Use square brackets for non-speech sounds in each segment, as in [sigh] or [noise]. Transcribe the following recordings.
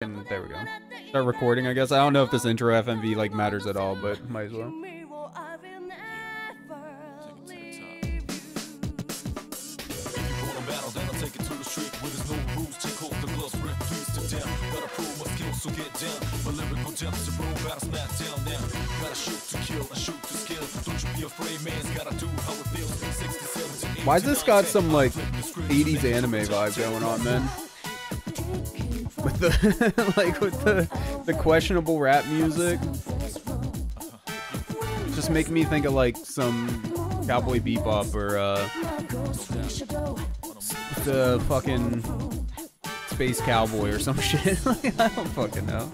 And there we go. Start recording, I guess. I don't know if this intro FMV like matters at all, but might as well. So get down, my lyrical depths to roll battle smack down now. Gotta shoot to kill, shoot to skill. Don't you be afraid, man's gotta do how it feels. 67 Why has this got some like 80s anime vibe going on, man? With the [laughs] like with the the questionable rap music. Just making me think of like some Cowboy Bebop or uh the fucking Space Cowboy or some [laughs] shit. Like, I don't fucking know.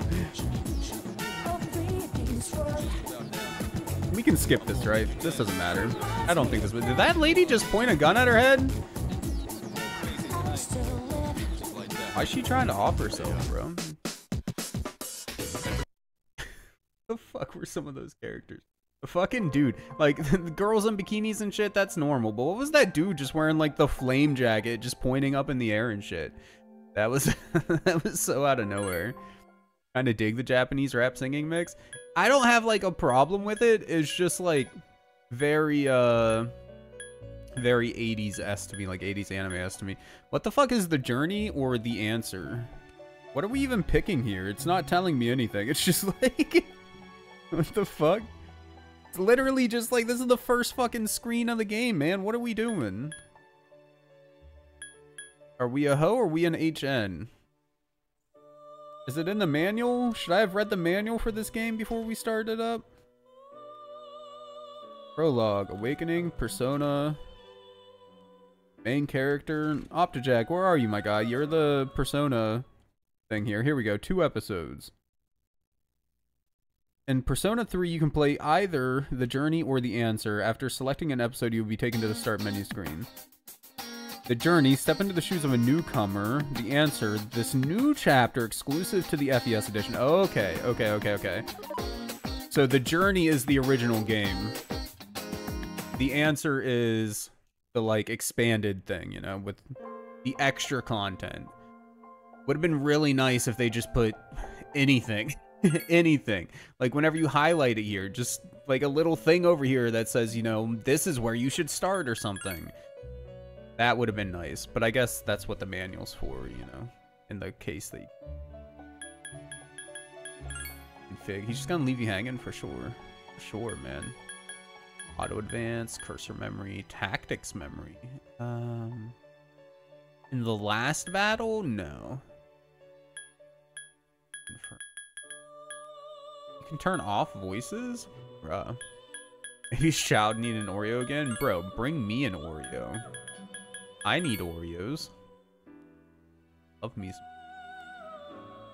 We can skip this, right? This doesn't matter. I don't think this. would. Did that lady just point a gun at her head? Why is she trying to off herself, bro? [laughs] the fuck were some of those characters? The fucking dude, like [laughs] the girls in bikinis and shit, that's normal. But what was that dude just wearing like the flame jacket, just pointing up in the air and shit? That was [laughs] that was so out of nowhere. Kind of dig the Japanese rap singing mix. I don't have like a problem with it. It's just like very uh very 80s s to me, like 80s anime s to me. What the fuck is the journey or the answer? What are we even picking here? It's not telling me anything. [laughs] It's just like [laughs] what the fuck? It's literally just like this is the first fucking screen of the game, man. What are we doing? Are we a hoe or are we an HN? Is it in the manual? Should I have read the manual for this game before we started up? Prologue, Awakening, Persona, main character, Optejac, where are you, my guy? You're the Persona thing here. Here we go, two episodes. In Persona 3, you can play either the journey or the answer. After selecting an episode, you will be taken to the start menu screen. The journey, step into the shoes of a newcomer. The answer, this new chapter exclusive to the FES edition. Okay, okay, okay, okay. So the journey is the original game. The answer is the like expanded thing, you know, with the extra content. Would have been really nice if they just put anything. [laughs] anything. Like whenever you highlight it here, just like a little thing over here that says, you know, this is where you should start or something. That would have been nice, but I guess that's what the manual's for, you know, in the case that Fig. He's just gonna leave you hanging for sure. For sure, man. Auto advance, cursor memory, tactics memory. Um, in the last battle, no. You can turn off voices, bruh. Maybe Shroud need an Oreo again, bro. Bring me an Oreo. I need Oreos. Love me.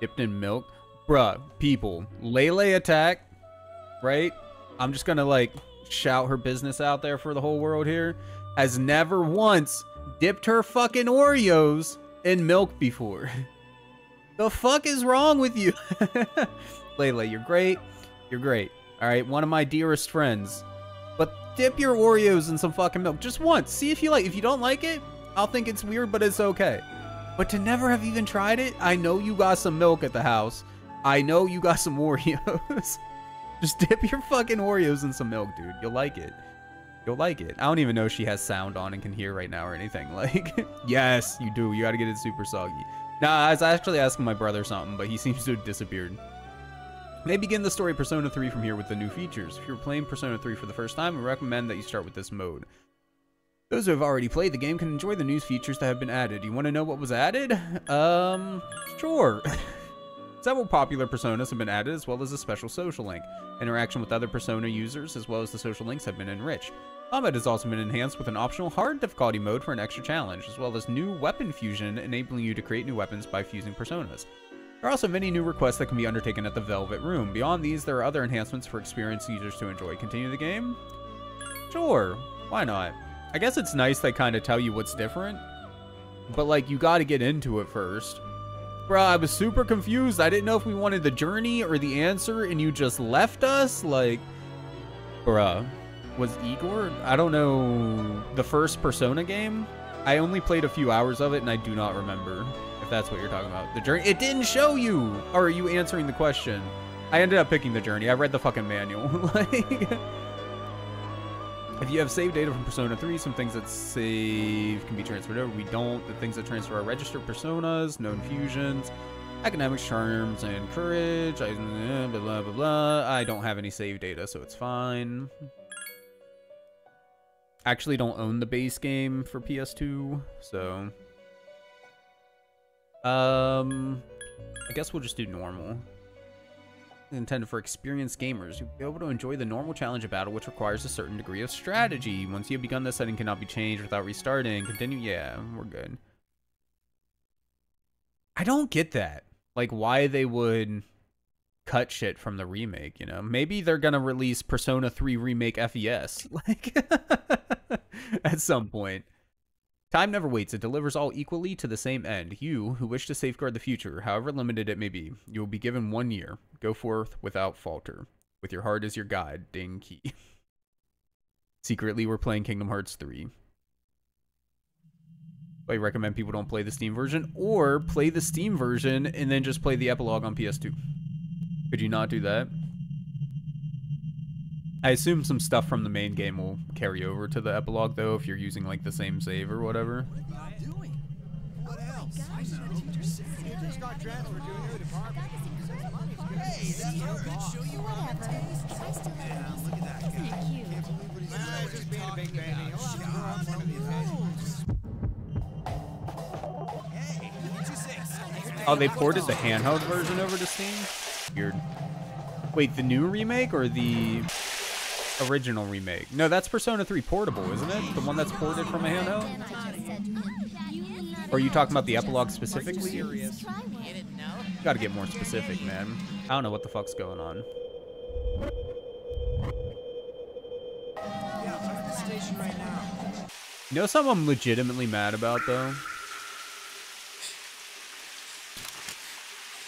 Dipped in milk. Bruh, people. Lele attack. Right? I'm just gonna like shout her business out there for the whole world here. Has never once dipped her fucking Oreos in milk before. [laughs] the fuck is wrong with you? [laughs] Layla, you're great. You're great. Alright, one of my dearest friends. But dip your Oreos in some fucking milk. Just once. See if you like. If you don't like it, I'll think it's weird, but it's okay. But to never have even tried it, I know you got some milk at the house. I know you got some [laughs] Oreos. [laughs] Just dip your fucking Oreos in some milk, dude. You'll like it. You'll like it. I don't even know if she has sound on and can hear right now or anything. [laughs] Like, yes, you do. You gotta get it super soggy. Nah, I was actually asking my brother something, but he [laughs] seems to have disappeared. They begin the story Persona 3 from here with the new features. If you're playing Persona 3 for the first time, we recommend that you start with this mode. Those who have already played the game can enjoy the new features that have been added. You want to know what was added? [sighs] Um, sure. Several popular personas have been added, as well as a special social link. Interaction with other persona users, as well as the social links, have been enriched. Combat has also been enhanced with an optional hard difficulty mode for an extra challenge, as well as new weapon fusion, enabling you to create new weapons by fusing personas. There are also many new requests that can be undertaken at the Velvet Room. Beyond these, there are other enhancements for experienced users to enjoy. Continue the game? Sure, why not? I guess it's nice they kind of tell you what's different. But, like, you got to get into it first. Bro, I was super confused. I didn't know if we wanted the journey or the answer, and you just left us? Like, bruh. Was Igor? I don't know. The first Persona game? I only played a few hours of it, and I do not remember. If that's what you're talking about. The journey. It didn't show you. Or are you answering the question? I ended up picking the journey. I read the fucking manual. [laughs] like, if you have saved data from Persona 3, some things that save can be transferred over. We don't. The things that transfer are registered personas, known fusions, academics, charms, and courage. I, blah, blah, blah, blah. I don't have any save data, so it's fine. Actually don't own the base game for PS2, so... Um, I guess we'll just do normal intended for experienced gamers. You'll be able to enjoy the normal challenge of battle, which requires a certain degree of strategy. Once you have begun, the setting cannot be changed without restarting. Continue. Yeah, we're good. I don't get that. Like, why they would cut shit from the remake, you know? Maybe they're gonna release Persona 3 Remake FES, [laughs] like, [laughs] at some point. Time never waits. It delivers all equally to the same end. You, who wish to safeguard the future, however limited it may be, you will be given one year. Go forth without falter. With your heart as your guide. Ding key. [laughs] Secretly, we're playing Kingdom Hearts 3. I recommend people don't play the Steam version, or play the Steam version and then just play the epilogue on PS2. Could you not do that? I assume some stuff from the main game will carry over to the epilogue, though, if you're using, like, the same save or whatever. What Oh, they ported the handheld version over to Steam? Weird. Wait, the new remake or the original remake. No, that's Persona 3 Portable, isn't it? The one that's ported from a handheld? Or are you talking about the epilogue specifically? Gotta get more specific, man. I don't know what the fuck's going on. You know something I'm legitimately mad about, though?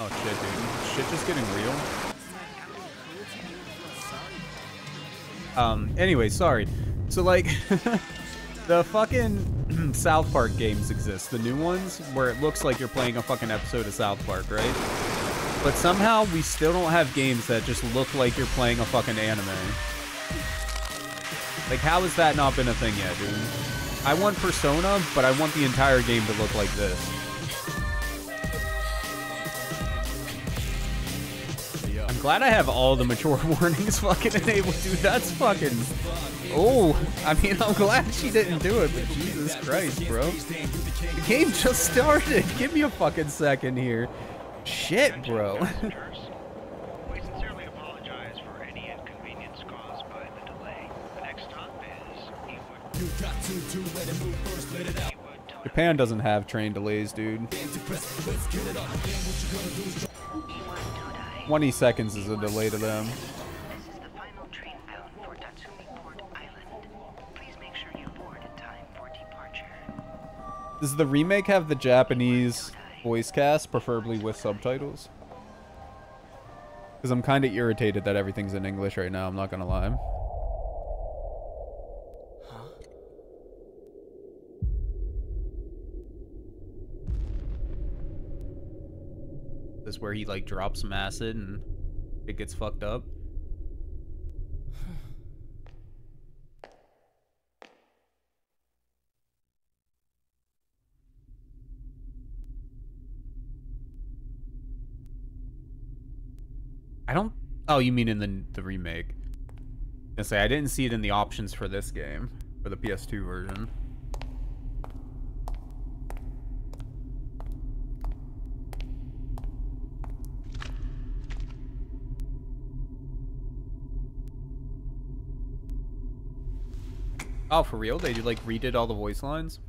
Oh shit, dude. Shit just getting real. Um, anyway, sorry. So, like, [laughs] the fucking [clears throat] South Park games exist, the new ones, where it looks like you're playing a fucking episode of South Park, right? But somehow we still don't have games that just look like you're playing a fucking anime. Like, how has that not been a thing yet, dude? I want Persona, but I want the entire game to look like this. Glad I have all the mature [laughs] warnings fucking enabled, dude. That's fucking... Oh, I mean, I'm glad she didn't do it, but Jesus Christ, bro. The game just started. [laughs] Give me a fucking second here. Shit, bro. [laughs] We sincerely apologize for any inconvenience caused by the delay. The next stop is Ewood. You got to do let it move first, let it out. Ewood Japan doesn't have train delays, dude. 20 seconds is a delay to them. This is the final train bound for Tatsumi Port Island. Please make sure you board in time for departure. Does the remake have the Japanese voice cast, preferably with subtitles? Because I'm kind of irritated that everything's in English right now, I'm not going to lie. This where he like drops some acid and it gets fucked up. I don't. Oh, you mean in the the remake? I say I didn't see it in the options for this game for the PS2 version. Oh, for real? They like redid all the voice lines?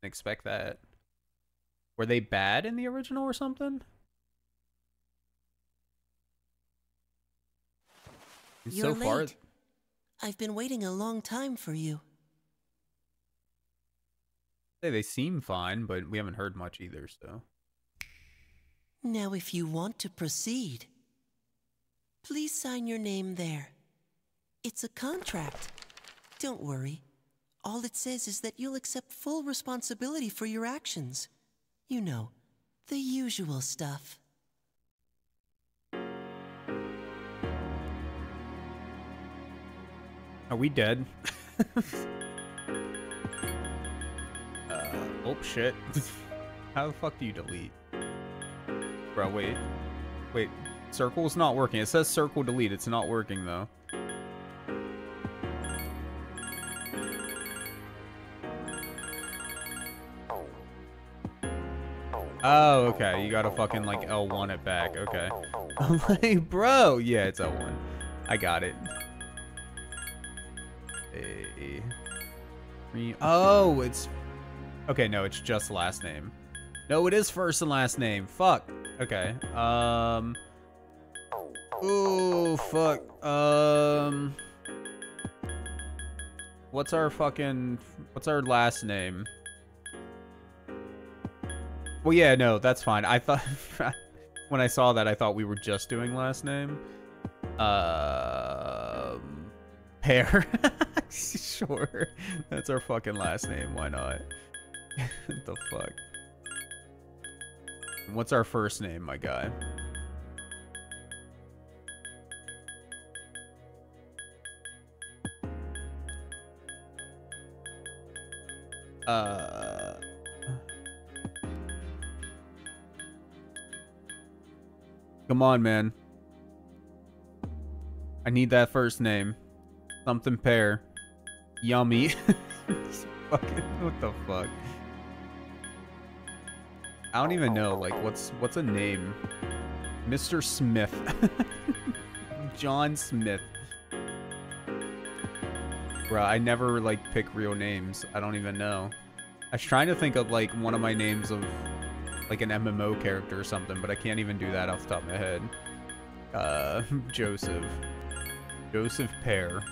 Didn't expect that. Were they bad in the original or something? You're so far, late. I've been waiting a long time for you. they they seem fine, but we haven't heard much either. So Now, if you want to proceed, please sign your name there. It's a contract. Don't worry. All it says is that you'll accept full responsibility for your actions. You know, the usual stuff. Are we dead? [laughs] uh, oh shit. [laughs] How the fuck do you delete? Bro, wait. Wait, circle's not working. It says circle delete. It's not working though. Oh, okay. You gotta fucking like L1 it back. Okay. I'm [laughs] like, bro. Yeah, it's L1. I got it. Re- Oh, it's. Okay, no, it's just last name. No, it is first and last name. Fuck. Okay. Um. Ooh, fuck. Um. What's our fucking. What's our last name? Well, yeah, no, that's fine. I thought. [laughs] when I saw that, I thought we were just doing last name. Um. Pear. [laughs] sure. That's our fucking last name. Why not? [laughs] the fuck? What's our first name, my guy? Uh. Come on, man. I need that first name. Something pear. Yummy. [laughs] fucking, what the fuck? I don't even know, like, what's what's a name? Mr. Smith. [laughs] John Smith. Bruh, I never, like, pick real names. I don't even know. I was trying to think of, like, one of my names of, like, an MMO character or something, but I can't even do that off the top of my head. Uh, [laughs] Joseph. Joseph Pear.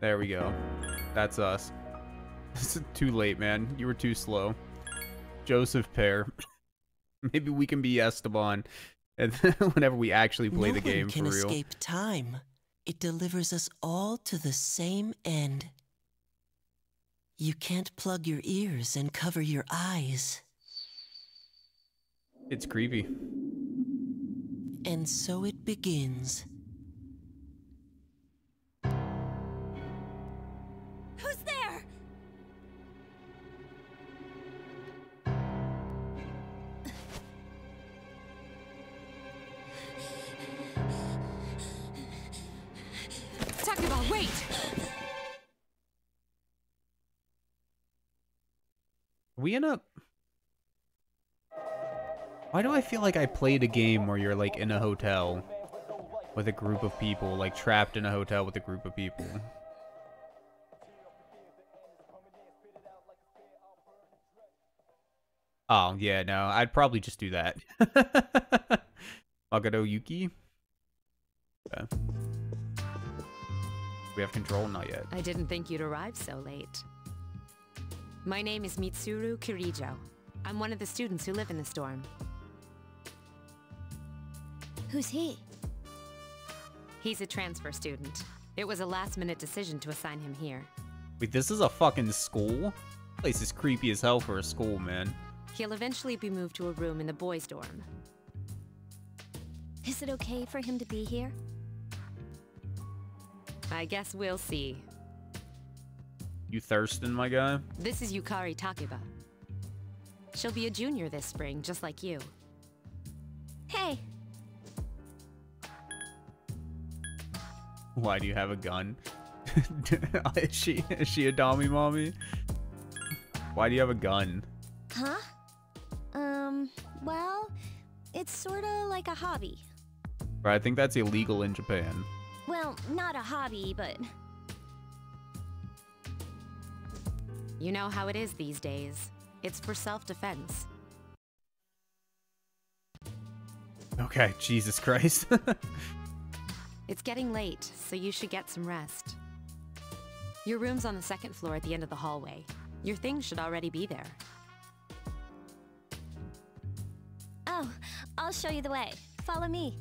There we go. That's us. [laughs] It's too late, man. You were too slow. Joseph Pear. [laughs] Maybe we can be Esteban and whenever we actually play no the game one can for real. escape time. It delivers us all to the same end. You can't plug your ears and cover your eyes. It's creepy. And so it begins. We end up... Why do I feel like I played a game where you're like in a hotel with a group of people, like trapped in a hotel with a group of people? Oh, yeah, no, I'd probably just do that. [laughs] Makoto Yuki? Okay. We have control? Not yet. I didn't think you'd arrive so late. My name is Mitsuru Kirijo. I'm one of the students who live in this dorm. Who's he? He's a transfer student. It was a last-minute decision to assign him here. Wait, this is a fucking school? Place is creepy as hell for a school, man. He'll eventually be moved to a room in the boys' dorm. Is it okay for him to be here? I guess we'll see. You thirsting, my guy? This is Yukari Takeba. She'll be a junior this spring, just like you. Hey, Why do you have a gun? [laughs] is she is she a dommy mommy? Why do you have a gun? huh? Um, well, it's sorta like a hobby. Right, I think that's illegal in Japan. Well, not a hobby, but You know how it is these days. It's for self-defense. Okay, Jesus Christ. [laughs] It's getting late, so you should get some rest. Your room's on the second floor at the end of the hallway. Your things should already be there. oh, I'll show you the way. Follow me.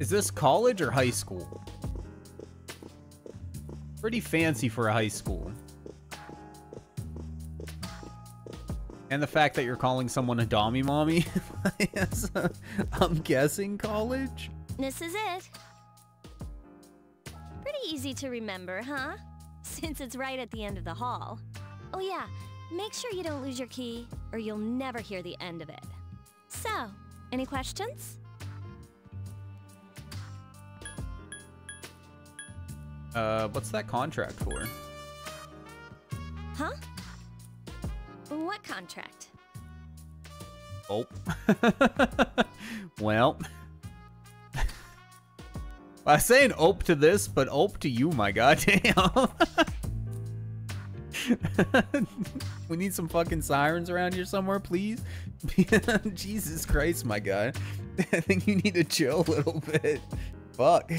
Is this college or high school? Pretty fancy for a high school. And the fact that you're calling someone a dommy mommy. [laughs] I'm guessing college. This is it. Pretty easy to remember, huh? Since it's right at the end of the hall. Oh yeah, make sure you don't lose your key, or you'll never hear the end of it. So, any questions? Uh, what's that contract for? Huh? What contract? Oh. [laughs] well. [laughs] I was saying ope to this, but ope to you, my goddamn. [laughs] we need some fucking sirens around here somewhere, please. Jesus Christ, my guy. I think you need to chill a little bit. Fuck.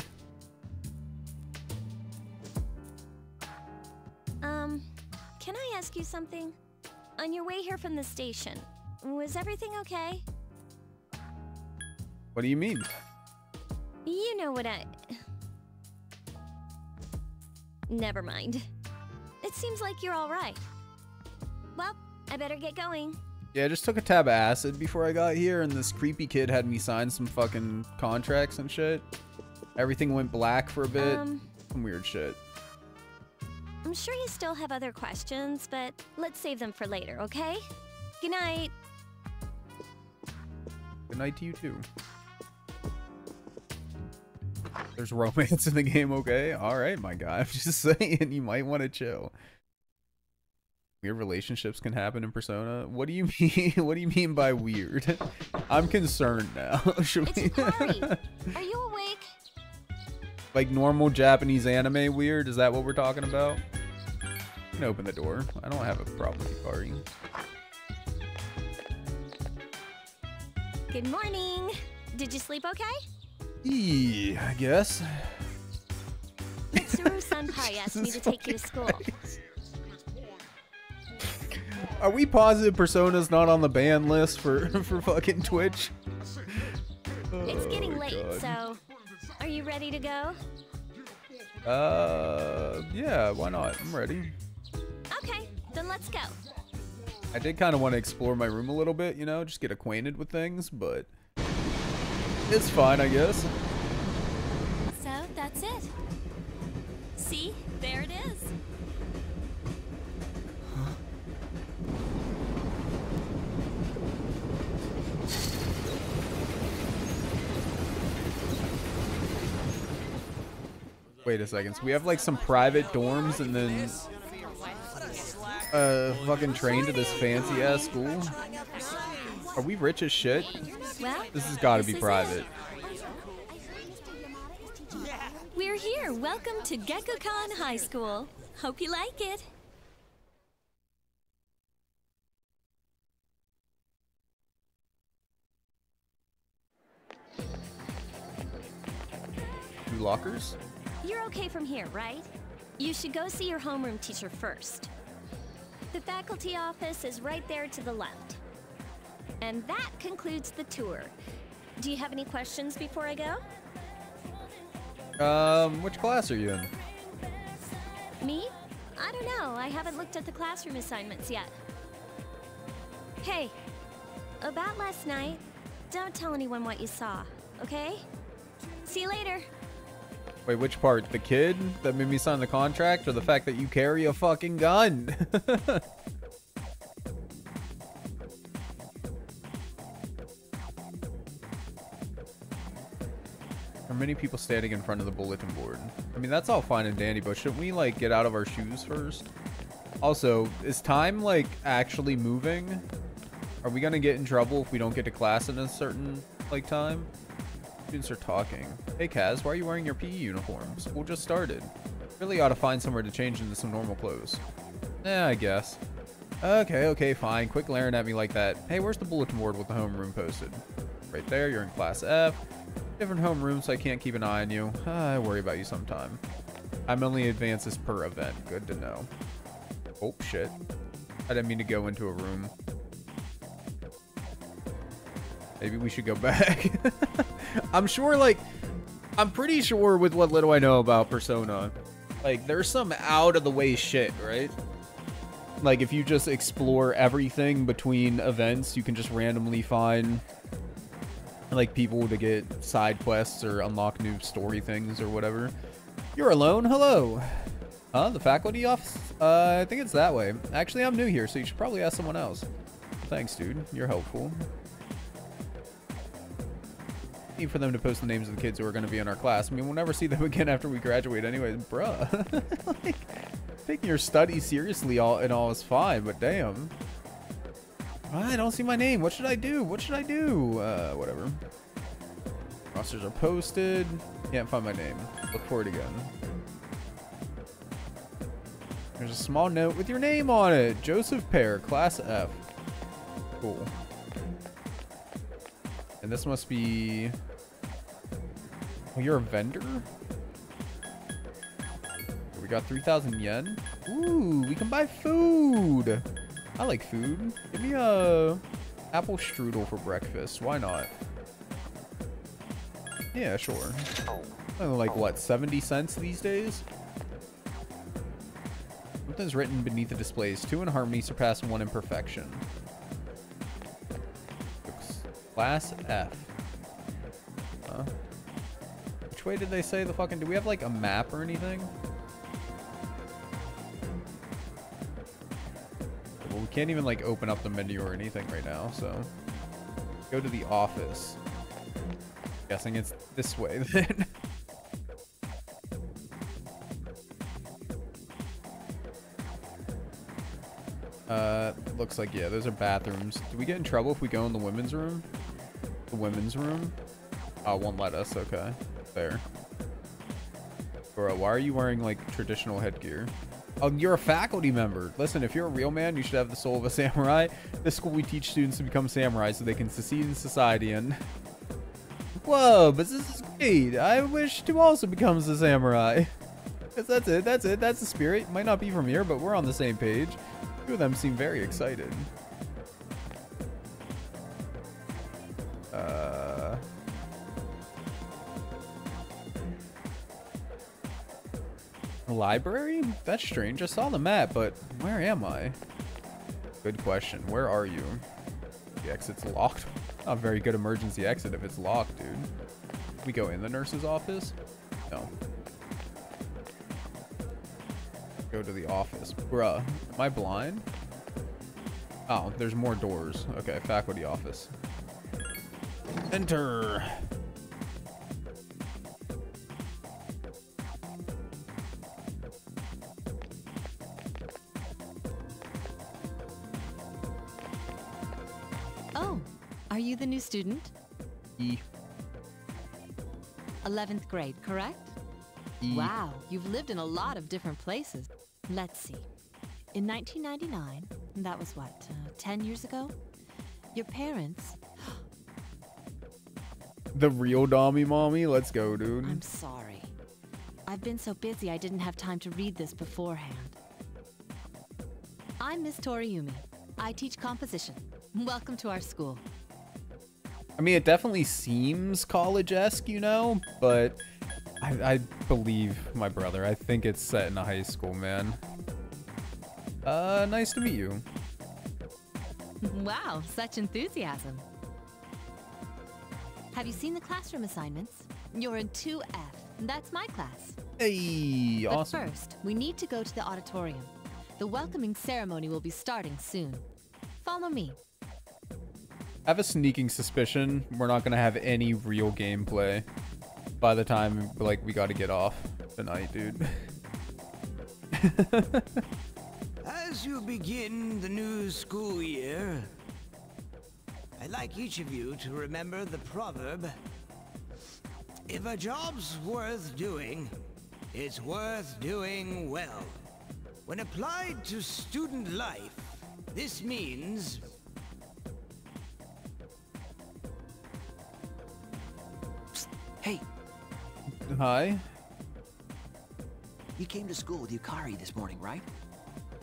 Ask you something? On your way here from the station, was everything okay? What do you mean? You know what I. Never mind. It seems like you're alright. Well, I better get going. Yeah, I just took a tab of acid before I got here, and this creepy kid had me sign some fucking contracts and shit. Everything went black for a bit. Um, some weird shit. I'm sure you still have other questions, but let's save them for later, okay? Good night. Good night to you too. There's romance in the game, okay? Alright, my guy. [laughs] I'm just saying, you might want to chill. Weird relationships can happen in Persona. What do you [laughs] mean? What do you mean by weird? I'm concerned now. [laughs] Should It's we- Hikari. Are you awake? Like normal Japanese anime weird? Is that what we're talking about? You can open the door. I don't have a problem with Hikari. Good morning. Did you sleep okay? Yeah, I guess. Mitsuru [laughs] Senpai asked me to take you to school. Are we positive Persona's not on the ban list for [laughs] for fucking Twitch? It's getting Oh, late, God. so are you ready to go? Uh, yeah, why not? I'm ready. Okay, then let's go. I did kind of want to explore my room a little bit, you know, just get acquainted with things, but it's fine, I guess. So that's it. See, there it is. Wait a second. So we have like some private dorms and then a fucking train to this fancy ass school. Are we rich as shit? Well, This has got to be private. We're here. Welcome to Gekkoukan High School. Hope you like it. Two lockers? You're okay from here, right? You should go see your homeroom teacher first. The faculty office is right there to the left. And that concludes the tour. Do you have any questions before I go? Um, which class are you in? Me? I don't know. I haven't looked at the classroom assignments yet. Hey, about last night, don't tell anyone what you saw, okay? See you later. Wait, which part? The kid that made me sign the contract or the fact that you carry a fucking gun? [laughs] Are many people standing in front of the bulletin board? I mean, that's all fine and dandy, but shouldn't we, like, get out of our shoes first? Also, is time, like, actually moving? Are we gonna get in trouble if we don't get to class in a certain, like, time? Students are talking. Hey Kaz, why are you wearing your PE uniform? School just started. Really ought to find somewhere to change into some normal clothes. Yeah, I guess. Okay, okay, fine. Quit glaring at me like that. Hey, where's the bulletin board with the homeroom posted? Right there, you're in class F. Different homeroom, so I can't keep an eye on you. I worry about you sometime. I'm only advances per event. Good to know. Oh, shit. I didn't mean to go into a room. Maybe we should go back. [laughs] I'm sure, like, I'm pretty sure with what little I know about Persona, like there's some out of the way shit, right? Like if you just explore everything between events, you can just randomly find like people to get side quests or unlock new story things or whatever. You're alone? Hello. Huh? The faculty office? Uh, I think it's that way. Actually, I'm new here, so you should probably ask someone else. Thanks, dude. You're helpful. Need for them to post the names of the kids who are going to be in our class. I mean, we'll never see them [laughs] again after we graduate anyway. Bruh. [laughs] like, taking your studies seriously all and all is fine, but damn. I don't see my name. What should I do? What should I do? Uh, whatever. Rosters are posted. Can't find my name. Look for it again. There's a small note with your name on it. Joseph Pear, Class F. Cool. And this must be... You're a vendor? We got 3,000 yen. Ooh, we can buy food. I like food. Give me a apple strudel for breakfast. Why not? Yeah, sure. Like what, 70 cents these days? Something's written beneath the displays. Two in harmony surpass one in perfection. Class F. Huh? Which way did they say the fucking... Do we have like a map or anything? Well, we can't even like open up the menu or anything right now, so... Go to the office. Guessing it's this way [laughs] then. Uh, looks like, yeah, those are bathrooms. Do we get in trouble if we go in the women's room? The women's room? Oh, won't let us. Okay. There. Bro, why are you wearing, like, traditional headgear? Oh, you're a faculty member. Listen, if you're a real man, you should have the soul of a [laughs] samurai. This school, we teach students to become samurai so they can succeed in society and... [laughs] Whoa, but this is great. I wish to also become a samurai. [laughs] Because that's it. That's it. That's the spirit. Might not be from here, but we're on the same page. Two of them seem very excited. Uh... Library? That's strange. I saw the map, but where am I? Good question. Where are you? The exit's locked. Not [laughs] a very good emergency exit if it's locked, dude. We go in the nurse's office? No. Go to the office. Bruh, am I blind? Oh, there's more doors. Okay, faculty office. Enter. You the new student? E. 11th grade, correct? E. Wow, you've lived in a lot of different places. Let's see. In 1999, that was what, uh, 10 years ago? Your parents. [gasps] The real Dommy Mommy? Let's go, dude. I'm sorry. I've been so busy I didn't have time to read this beforehand. I'm Miss Toriumi. I teach composition. Welcome to our school. I mean, it definitely seems college-esque, you know, but I, I believe my brother. I think it's set in a high school, man. Uh, nice to meet you. Wow, such enthusiasm. Have you seen the classroom assignments? You're in 2F. That's my class. Hey, But awesome. first, we need to go to the auditorium. The welcoming ceremony will be starting soon. Follow me. I have a sneaking suspicion we're not gonna have any real gameplay by the time like we got to get off tonight, dude. [laughs] As you begin the new school year, I'd like each of you to remember the proverb If a job's worth doing, it's worth doing well. When applied to student life, this means Hey, Hi. you came to school with Yukari this morning, right?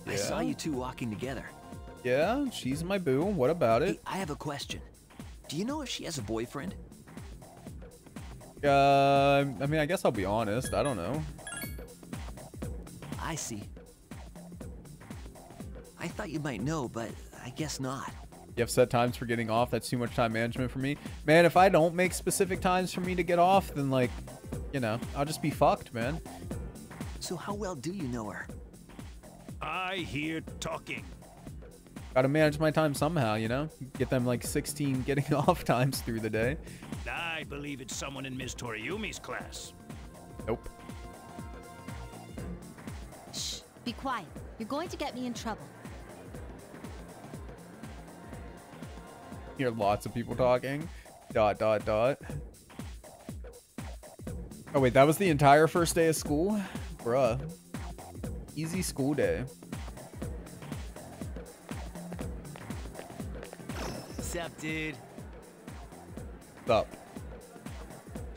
Yeah. I saw you two walking together. Yeah, she's my boo. What about Hey, it? I have a question. Do you know if she has a boyfriend? Uh, I mean, I guess I'll be honest. I don't know. I see. I thought you might know, but I guess not. You have set times for getting off. That's too much time management for me. Man, if I don't make specific times for me to get off, then like, you know, I'll just be fucked, man. So how well do you know her? I hear talking. Gotta manage my time somehow, you know? Get them like 16 [laughs] getting off times through the day. I believe it's someone in Ms. Toriumi's class. Nope. Shh, be quiet. You're going to get me in trouble. Hear lots of people talking. Dot, dot, dot. Oh, wait, that was the entire first day of school? Bruh. Easy school day. Sup, dude? Up.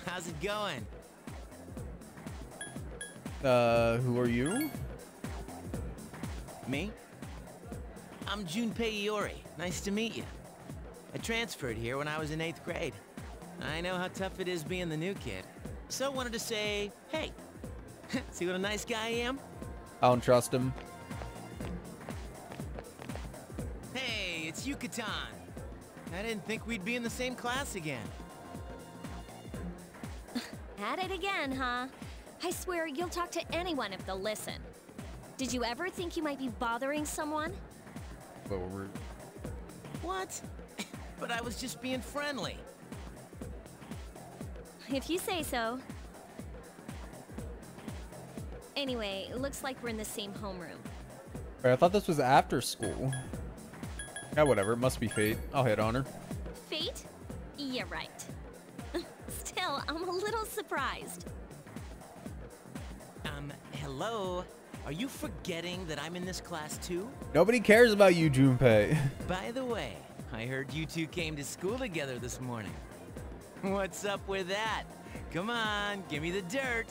How's it going? Uh, who are you? Me? I'm Junpei Iori. Nice to meet you. I transferred here when I was in 8th grade. I know how tough it is being the new kid. So I wanted to say, hey, [laughs] see what a nice guy I am? I don't trust him. Hey, it's Yuka-tan. I didn't think we'd be in the same class again. [laughs] At it again, huh? I swear you'll talk to anyone if they'll listen. Did you ever think you might be bothering someone? Little rude. What? But I was just being friendly. If you say so. Anyway, it looks like we're in the same homeroom. Wait, I thought this was after school. Yeah, whatever. It must be fate. I'll hit on her. Fate? Yeah, right. [laughs] Still, I'm a little surprised. Um, hello? Are you forgetting that I'm in this class too? Nobody cares about you, Junpei. [laughs] By the way, I heard you two came to school together this morning. What's up with that? Come on, give me the dirt.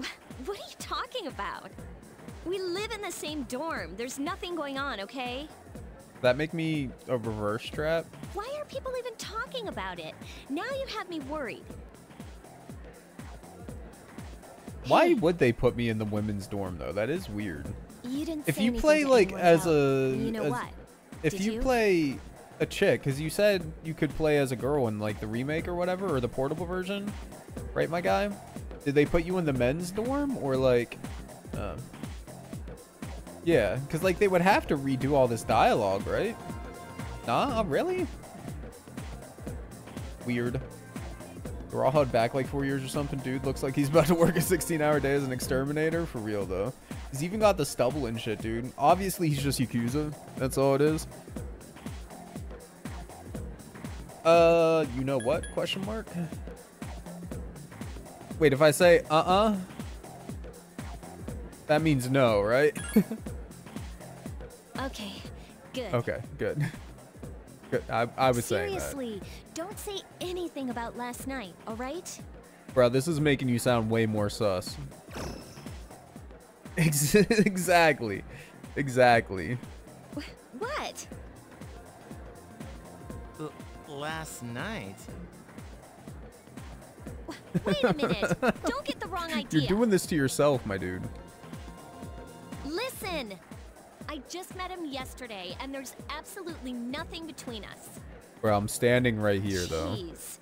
[laughs] What are you talking about? We live in the same dorm. There's nothing going on, okay? that make me a reverse trap? Why are people even talking about it? Now you have me worried. Why would they put me in the women's dorm though? That is weird. You didn't If say you play like as about- a You know as- what? If Did you, you? play a chick, because you said you could play as a girl in like the remake or whatever, or the portable version, right, my guy? Did they put you in the men's dorm or like, uh, yeah, because like they would have to redo all this dialogue, right? Nah, really? Weird. Held back like four years or something, dude. Looks like he's about to work a 16-hour day as an exterminator. For real, though. He's even got the stubble and shit, dude. Obviously, he's just Yakuza. That's all it is. Uh, you know what? Question mark? Wait, if I say uh-uh, that means no, right? [laughs] Okay, good. okay, good. [laughs] Good. I, I was saying that. Seriously, don't say anything about last night, all right? Bro, this is making you sound way more sus. [laughs] Ex- exactly. Exactly. What? L- last night? Wait a minute. [laughs] don't get the wrong idea. You're doing this to yourself, my dude. Listen! I just met him yesterday, and there's absolutely nothing between us. Bro, I'm standing right here, though. Jeez.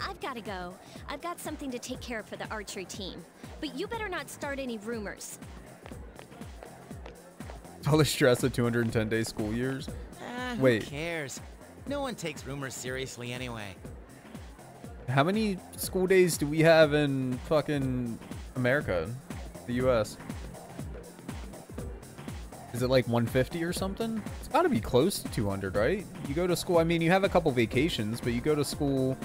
I've got to go. I've got something to take care of for the archery team. But you better not start any rumors. [laughs] All the stress of 210 day school years. Ah, who Wait, cares? No one takes rumors seriously anyway. how many school days do we have in fucking America? The US? Is it like 150 or something? It's gotta be close to 200, right? You go to school, I mean, you have a couple vacations, but you go to school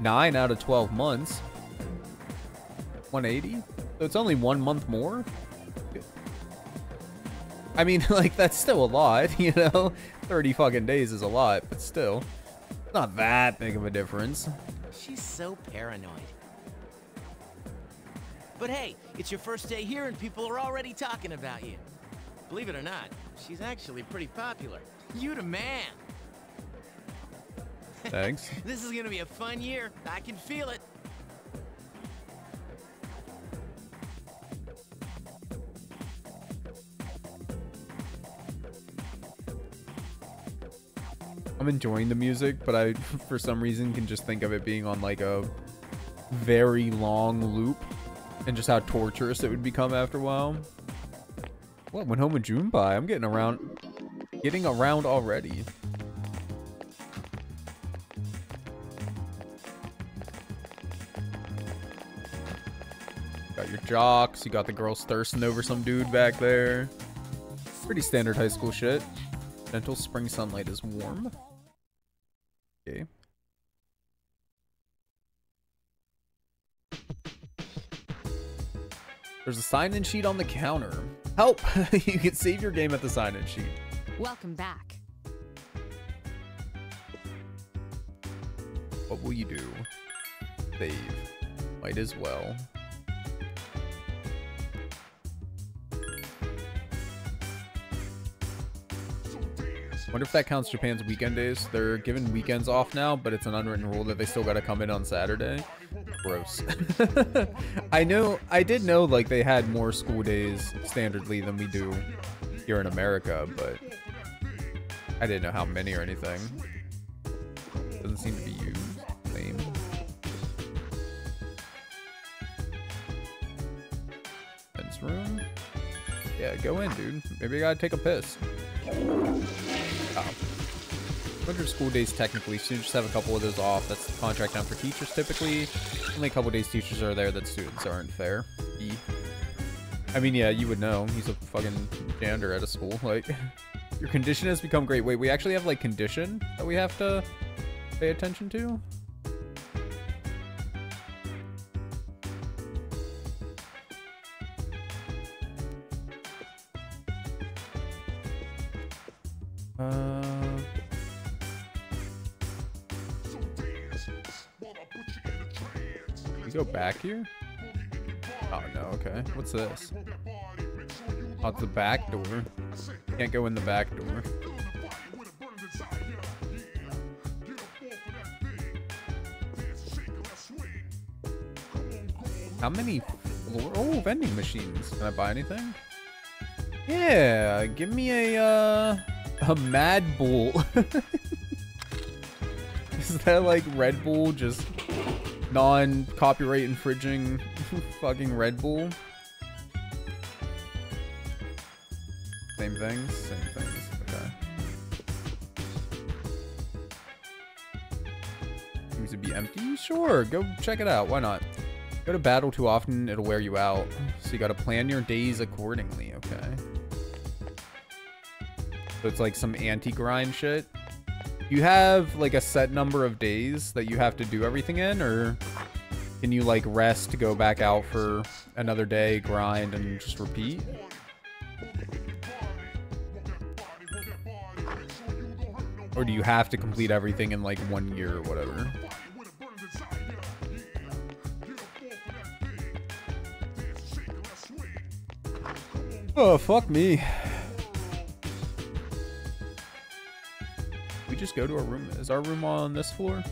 9 out of 12 months. 180? So it's only one month more? I mean, [laughs] like, that's still a lot, [laughs] you know? 30 fucking days is a lot, but still. Not that big of a difference. She's so paranoid. But hey, it's your first day here and people are already talking about you. Believe it or not, she's actually pretty popular. You the man. [laughs] Thanks. This is gonna be a fun year. I can feel it. I'm enjoying the music, but I, for some reason, can just think of it being on like a very long loop and just how torturous it would become after a while. What, went home with Junpei? I'm getting around, getting around already. Got your jocks, you got the girls thirsting over some dude back there. Pretty standard high school shit. Gentle spring sunlight is warm. Okay. There's a sign-in sheet on the counter. Help! [laughs] you can save your game at the sign-in sheet. Welcome back. What will you do? Save. Might as well. Wonder if that counts Japan's weekend days. They're giving weekends off now, but it's an unwritten rule that they still got to come in on Saturday. Gross. [laughs] I know, I did know like they had more school days standardly than we do here in America, but I didn't know how many or anything. Doesn't seem to be used. Lame. Men's room? Yeah, go in, dude. Maybe I gotta take a piss. Oh. 100 school days technically, you just have a couple of those off. That's the contract time for teachers typically. Only a couple days teachers are there that students aren't fair. E. I mean, yeah, you would know. He's a fucking janitor at a school. [laughs] Like, your condition has become great. Wait, we actually have, like, condition that we have to pay attention to? Go back here? Oh no, okay. What's this? Oh, it's the back door. Can't go in the back door. How many floor? Oh, vending machines. Can I buy anything? Yeah, give me a, uh, a Mad Bull. [laughs] Is that like Red Bull just non-copyright infringing [laughs] fucking Red Bull? Same things? Same things. Okay. Seems to be empty? Sure, go check it out. Why not? Go to battle too often, it'll wear you out. So you gotta plan your days accordingly, okay? So it's like some anti-grind shit. You have like a set number of days that you have to do everything in, or can you like rest go back out for another day, grind, and just repeat? Or do you have to complete everything in like one year or whatever? Oh, fuck me. Just go to our room. Is our room on this floor?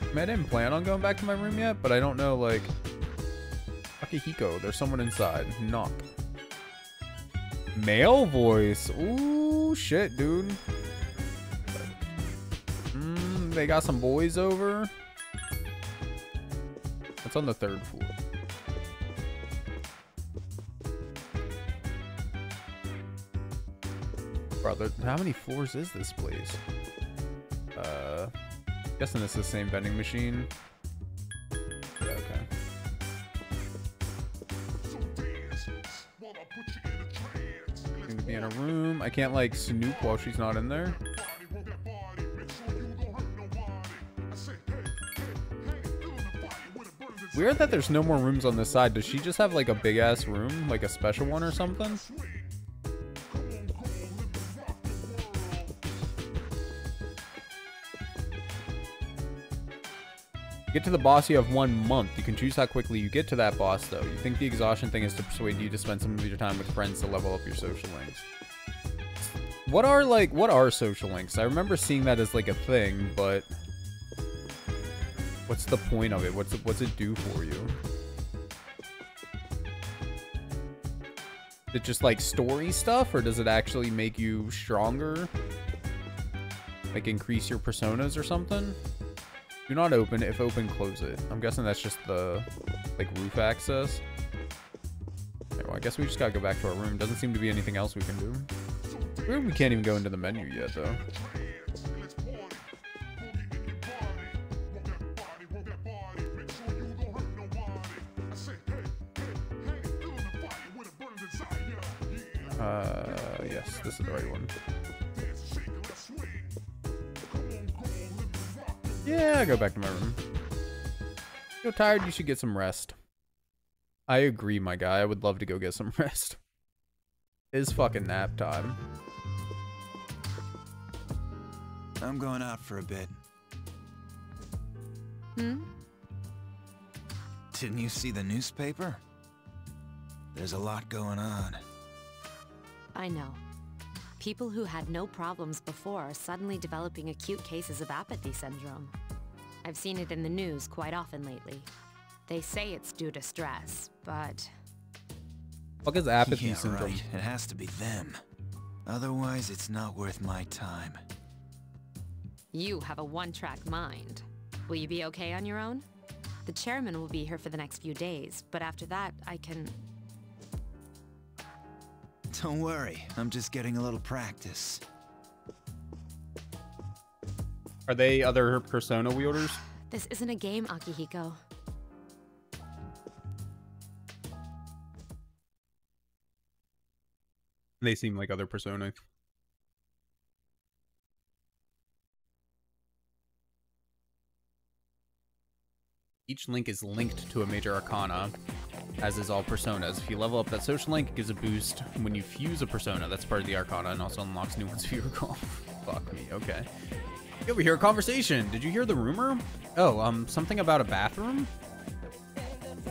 I, mean, I didn't plan on going back to my room yet, but I don't know, like... Akihiko, there's someone inside. Knock. Male voice. Ooh, shit, dude. Mm, they got some boys over. It's on the third floor. Brother, how many floors is this place? Uh, guessing it's the same vending machine. Yeah, okay. Seem to be in a room. I can't like snoop while she's not in there. Weird that there's no more rooms on this side. Does she just have like a big ass room? Like a special one or something? Get to the boss, you have one month. You can choose how quickly you get to that boss, though. You think the exhaustion thing is to persuade you to spend some of your time with friends to level up your social links. What are like what are social links? I remember seeing that as like a thing, but what's the point of it? What's it, what's it do for you? Is it just like story stuff, or does it actually make you stronger? Like increase your personas or something? Do not open. If open, close it. I'm guessing that's just the like roof access. Okay, well, I guess we just gotta go back to our room. Doesn't seem to be anything else we can do. We can't even go into the menu yet, though. Uh, yes, this is the right one. Yeah, go back to my room. You're tired, you should get some rest. I agree, my guy. I would love to go get some [laughs] rest. It's fucking nap time. I'm going out for a bit. Hmm? Didn't you see the newspaper? There's a lot going on. I know. People who had no problems before are suddenly developing acute cases of apathy syndrome. I've seen it in the news quite often lately. They say it's due to stress, but Fuck is apathy yeah, syndrome? Right. It has to be them. Otherwise, it's not worth my time. you have a one-track mind. Will you be okay on your own? The chairman will be here for the next few days, but after that, I can... Don't worry, I'm just getting a little practice. Are they other persona wielders? This isn't a game, Akihiko. They seem like other persona. Each link is linked to a major arcana, as is all personas. If you level up that social link, it gives a boost when you fuse a persona. That's part of the arcana and also unlocks new ones if you recall. [laughs] Fuck me, okay. Hey, we hear a conversation. Did you hear the rumor? Oh, um, something about a bathroom?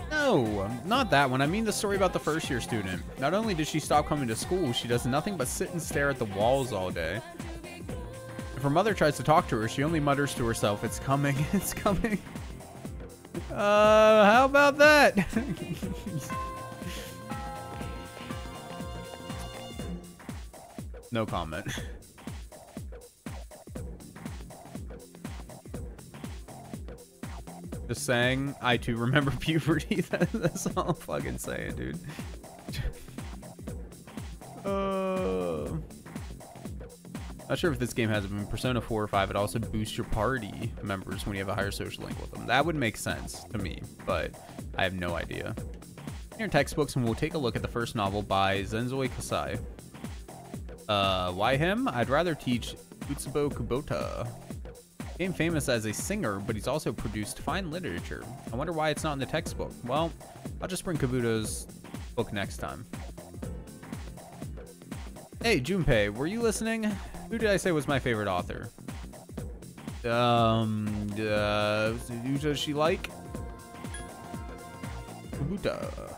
No, not that one. I mean the story about the first year student. Not only did she stop coming to school, she does nothing but sit and stare at the walls all day. If her mother tries to talk to her, she only mutters to herself, it's coming, [laughs] it's coming. Uh, how about that? [laughs] no comment. [laughs] Just saying, I too remember [laughs] puberty. [laughs] That's all I'm fucking saying, dude. [laughs] Uh, not sure if this game has in Persona 4 or 5, it also boosts your party members when you have a higher social link with them. That would make sense to me, but I have no idea. Here in textbooks, and we'll take a look at the first novel by Zenzo Kasai. Uh, why him? I'd rather teach Utsubo Kubota. Became famous as a singer, but he's also produced fine literature. I wonder why it's not in the textbook. Well, I'll just bring Kubota's book next time. Hey, Junpei, were you listening? Who did I say was my favorite author? Um, uh, who does she like? Kubota.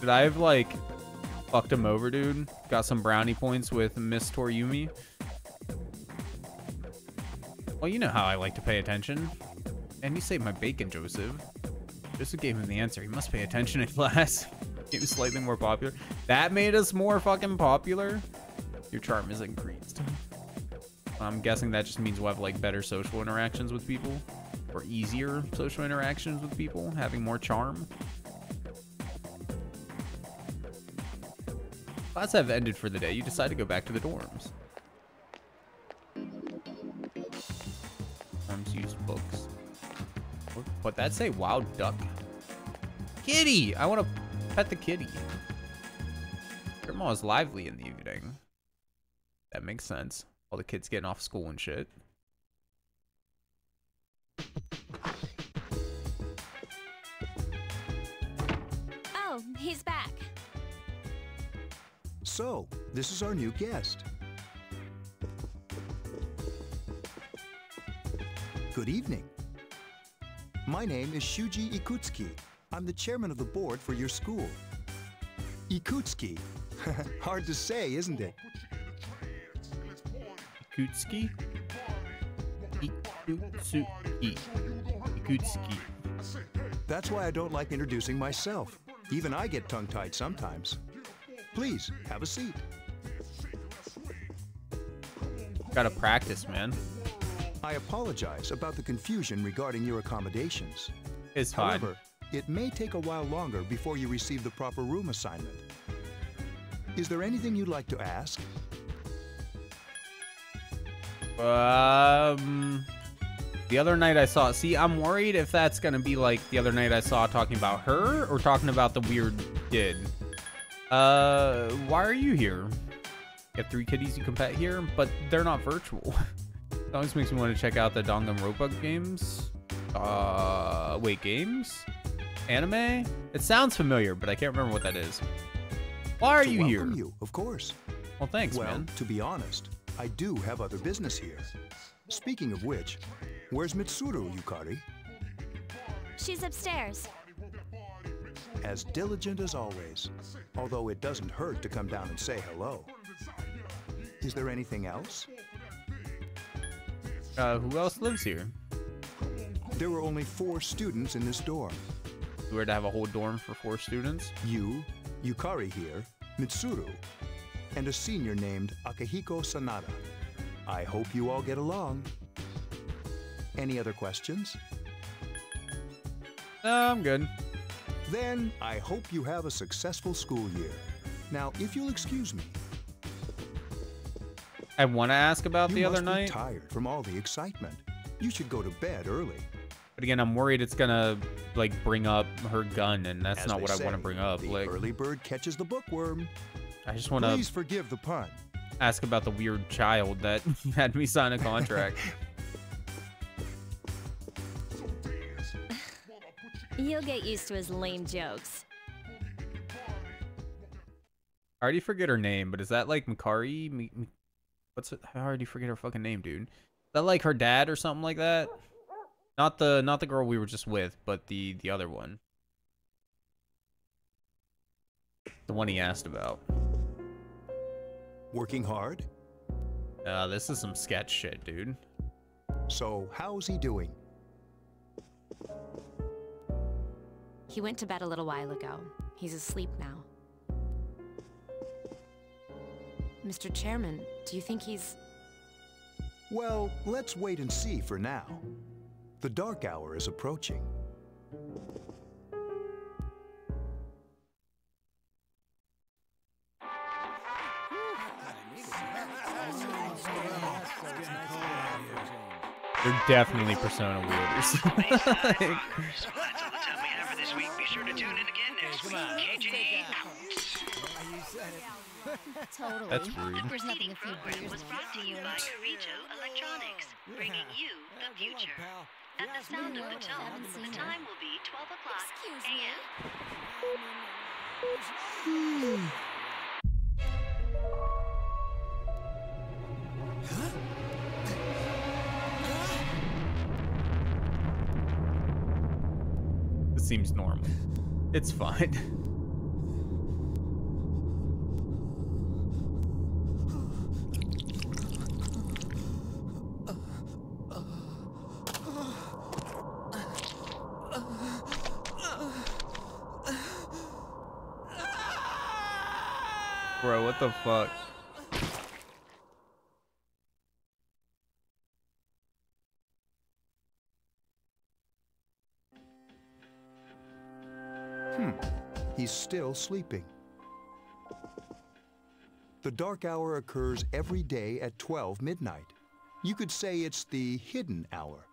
Did I have like fucked him over, dude? Got some brownie points with Miss Toriumi. Well, you know how I like to pay attention. And you saved my bacon, Joseph. Joseph gave him the answer. He must pay attention in [laughs] class. He was slightly more popular. That made us more fucking popular. Your charm is increased. I'm guessing that just means we'll have like better social interactions with people. Or easier social interactions with people, having more charm. Class have ended for the day. You decide to go back to the dorms. Dorms use books. What, what that say? Wild duck. Kitty! I want to pet the kitty. Grandma is lively in the evening. That makes sense. All the kids getting off school and shit. Oh, he's back. So, this is our new guest. Good evening. My name is Shuji Ikutsuki. I'm the chairman of the board for your school. Ikutski. [laughs] Hard to say, isn't it? Ikutski? Ikutsuki. Ikutski. That's why I don't like introducing myself. Even I get tongue-tied sometimes. Please, have a seat. Gotta practice, man. I apologize about the confusion regarding your accommodations. It's fine. However, it may take a while longer before you receive the proper room assignment. Is there anything you'd like to ask? Um, the other night I saw. See, I'm worried if that's gonna be like the other night I saw talking about her or talking about the weird kid. Uh, why are you here? You have three kitties you can pet here, but they're not virtual. [laughs] it always makes me want to check out the Danganronpa games. Uh, wait, games? Anime? It sounds familiar, but I can't remember what that is. Why are To you here? welcome you, of course. Well, thanks, well, man. to be honest, I do have other business here. Speaking of which, where's Mitsuru, Yukari? She's upstairs. As diligent as always. Although it doesn't hurt to come down and say hello. Is there anything else? Uh, who else lives here? There were only four students in this dorm. We were to have a whole dorm for four students? You, Yukari here, Mitsuru, and a senior named Akihiko Sanada. I hope you all get along. Any other questions? No, I'm good. Then I hope you have a successful school year. Now, if you'll excuse me, I want to ask about you the other must be night, tired from all the excitement. You should go to bed early. but again, I'm worried it's gonna like bring up her gun, and that's As not what I want to bring up. The Like, early bird catches the bookworm. I just want to. Please forgive the pun. ask about the weird child that [laughs] had me sign a contract. [laughs] You'll get used to his lame jokes. I already forget her name, but is that like Mikari? Mi- Mi- What's it? I already forget her fucking name, dude. Is that like her dad or something like that? Not the not the girl we were just with, but the the other one. The one he asked about. Working hard? Uh, this is some sketch shit, dude. So, how's he doing? He went to bed a little while ago. He's asleep now. Mr. Chairman, do you think he's... Well, let's wait and see for now. The dark hour is approaching. They're definitely persona wielders. [laughs] [laughs] in again next week. KJ totally. That's rude. There's nothing a few beers was brought to you by Karijo Electronics, bringing you the future. At the sound of the tone, the time will be 12 o'clock a.m. This seems normal. It's fine. [laughs] Bro, what the fuck? He's still sleeping. The dark hour occurs every day at 12 midnight. You could say it's the hidden hour.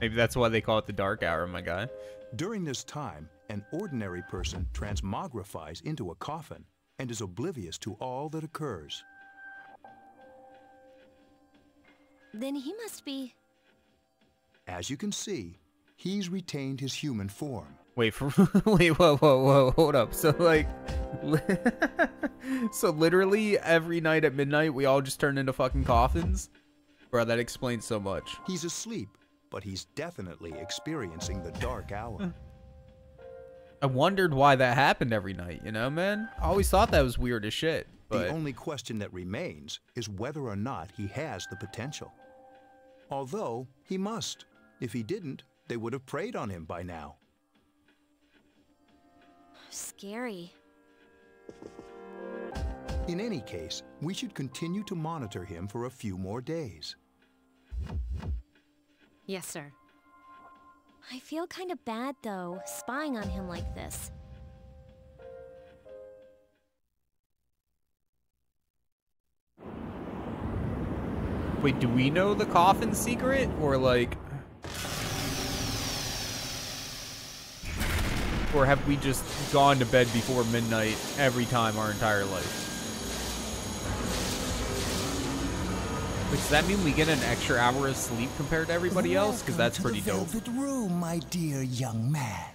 Maybe that's why they call it the dark hour, my guy. During this time, an ordinary person transmogrifies into a coffin and is oblivious to all that occurs. Then he must be. As you can see, he's retained his human form. Wait for [laughs] wait, whoa, whoa, whoa, hold up. So like, li- [laughs] so literally every night at midnight we all just turn into fucking coffins, bro. That explains so much. He's asleep, but he's definitely experiencing the dark hour. [laughs] I wondered why that happened every night, you know, man? I always thought that was weird as shit. But The only question that remains is whether or not he has the potential. Although, he must. If he didn't, they would have preyed on him by now. Scary. In any case, we should continue to monitor him for a few more days. Yes, sir. I feel kind of bad, though, spying on him like this. Wait, do we know the coffin secret? Or like... Or have we just gone to bed before midnight every time our entire life? Wait, does that mean we get an extra hour of sleep compared to everybody else? Because that's pretty dope. Room, my dear young man.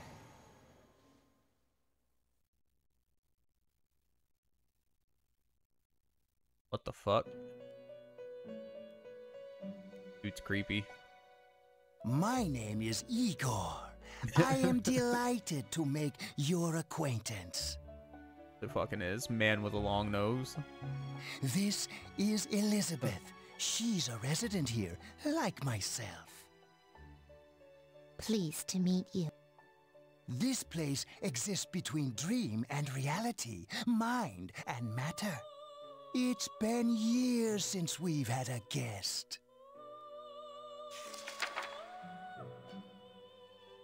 What the fuck? Dude's creepy. My name is Igor. I am delighted to make your acquaintance. It fucking is. Man with a long nose. This is Elizabeth. She's a resident here, like myself. Pleased to meet you. This place exists between dream and reality, mind and matter. It's been years since we've had a guest.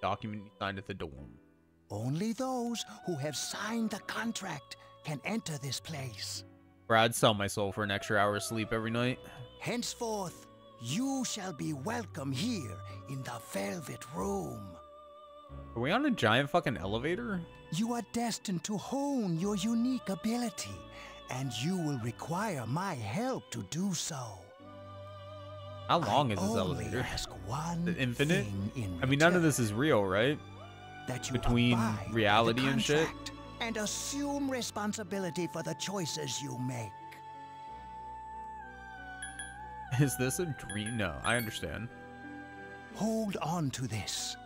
Document you signed at the dorm. Only those who have signed the contract can enter this place. Bro, I'd sell my soul for an extra hour of sleep every night. Henceforth, you shall be welcome here in the Velvet Room. Are we on a giant fucking elevator? You are destined to hone your unique ability, and you will require my help to do so. How long is this elevator? The infinite? in I mean, none of this is real, right? That you Between abide by the reality and shit. And assume responsibility for the choices you make. [laughs] Is this a dream? No, I understand. Hold on to this.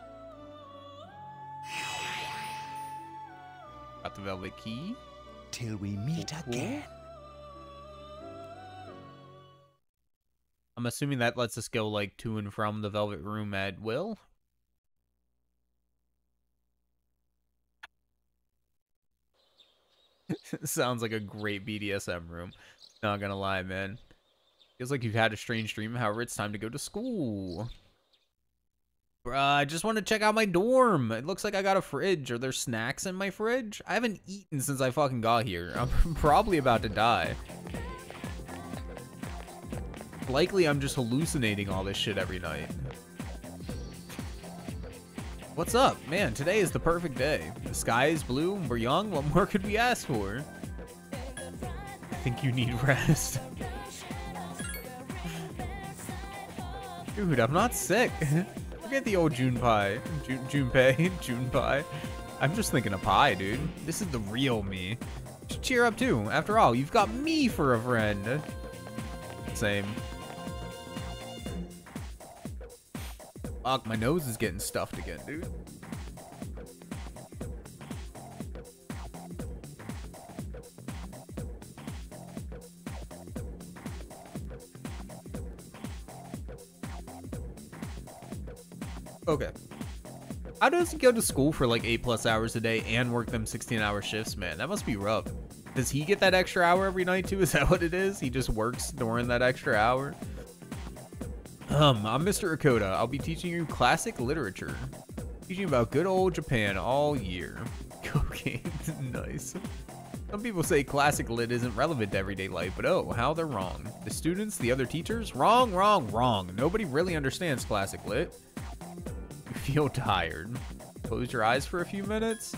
Got the velvet key. Till we meet Cool. again. I'm assuming that lets us go like to and from the velvet room at will. [laughs] Sounds like a great BDSM room. Not gonna lie, man. Feels like you've had a strange dream. However, it's time to go to school. Bruh, I just want to check out my dorm. It looks like I got a fridge. Are there snacks in my fridge? I haven't eaten since I fucking got here. I'm [laughs] probably about to die. Likely I'm just hallucinating all this shit every night. What's up? Man, today is the perfect day. The sky is blue, we're young, what more could we ask for? I think you need [laughs] rest. Dude, I'm not sick. [laughs] Forget the old June pie. June, Junpei. [laughs] June pie. I'm just thinking of pie, dude. This is the real me. Cheer up too. After all, you've got me for a friend. Same. Fuck, my nose is getting stuffed again, dude. Okay. How does he go to school for like 8 plus hours a day and work them 16 hour shifts, man? That must be rough. Does he get that extra hour every night too? [laughs] Is that what it is? He just works during that extra hour? Um, I'm Mr. Ekoda. I'll be teaching you classic literature. Teaching about good old Japan all year. [laughs] Cocaine, [laughs] nice. Some people say classic lit isn't relevant to everyday life, but oh, how they're wrong. The students, the other teachers, wrong, wrong, wrong. Nobody really understands classic lit. You [laughs] feel tired. Close your eyes for a few minutes.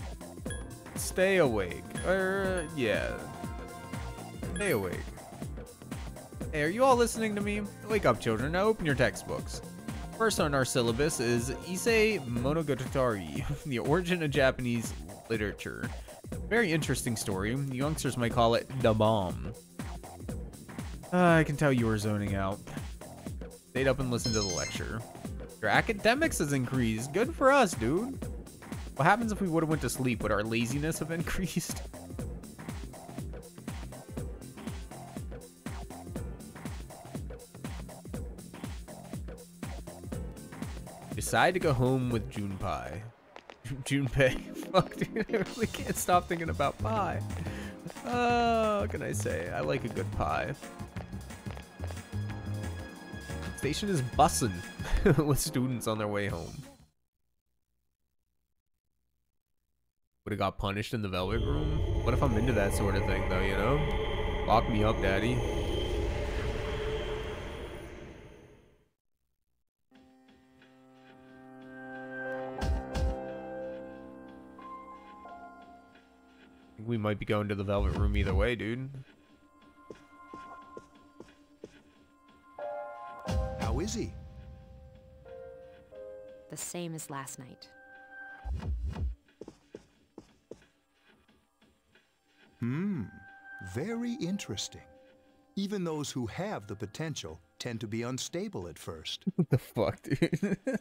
Stay awake. Er, yeah. Stay awake. Hey, are you all listening to me? Wake up, children. Now open your textbooks. First on our syllabus is Ise Monogatari, [laughs] the origin of Japanese literature. Very interesting story. You youngsters might call it the bomb. Uh, I can tell you are zoning out. Stayed up and listened to the lecture. Your academics has increased. Good for us, dude. What happens if we would have went to sleep? Would our laziness have increased? [laughs] Decide to go home with Junpei. [laughs] Junpei. [laughs] Fuck, dude. I really can't stop thinking about pie. Oh, what can I say? I like a good pie. Station is bussin' [laughs] with students on their way home. Would have got punished in the Velvet Room? What if I'm into that sort of thing, though, you know? Lock me up, daddy. We might be going to the Velvet Room either way, dude. How is he? The same as last night. Hmm. Very interesting. Even those who have the potential tend to be unstable at first. What [laughs] the fuck, dude? [laughs]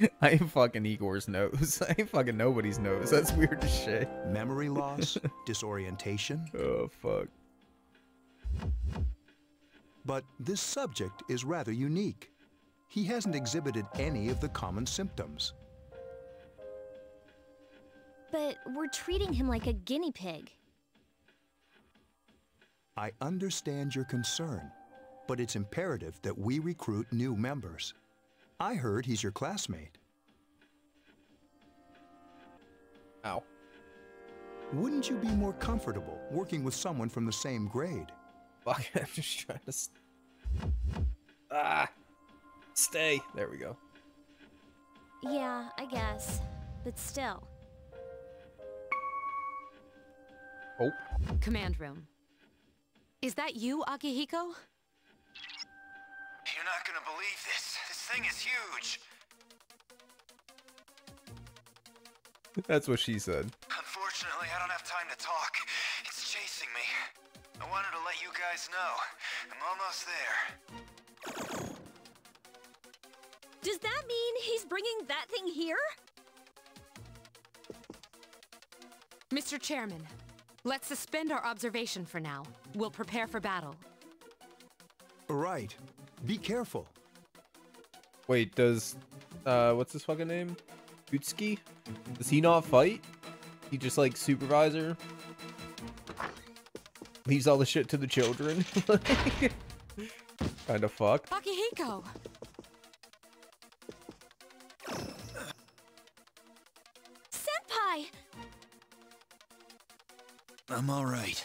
[laughs] I ain't fucking Igor's nose. [laughs] I ain't fucking nobody's nose. That's weird as shit. Memory [laughs] loss, disorientation. Oh, fuck. But this subject is rather unique. He hasn't exhibited any of the common symptoms. But we're treating him like a guinea pig. I understand your concern, but it's imperative that we recruit new members. I heard he's your classmate. Ow. Wouldn't you be more comfortable working with someone from the same grade? Fuck, [laughs] I'm just trying to... s- Ah! Stay. There we go. Yeah, I guess. But still. Oh. Command room. Is that you, Akihiko? You're not gonna believe this. This thing is huge. That's what she said. Unfortunately, I don't have time to talk. It's chasing me. I wanted to let you guys know. I'm almost there. Does that mean he's bringing that thing here? Mr. Chairman, let's suspend our observation for now. We'll prepare for battle. Right. Be careful. Wait, does... Uh, what's his fucking name? Utsuki? Does he not fight? He just, like, supervisor? Leaves all the shit to the children? [laughs] Kinda fuck. Akihiko! Senpai! I'm all right.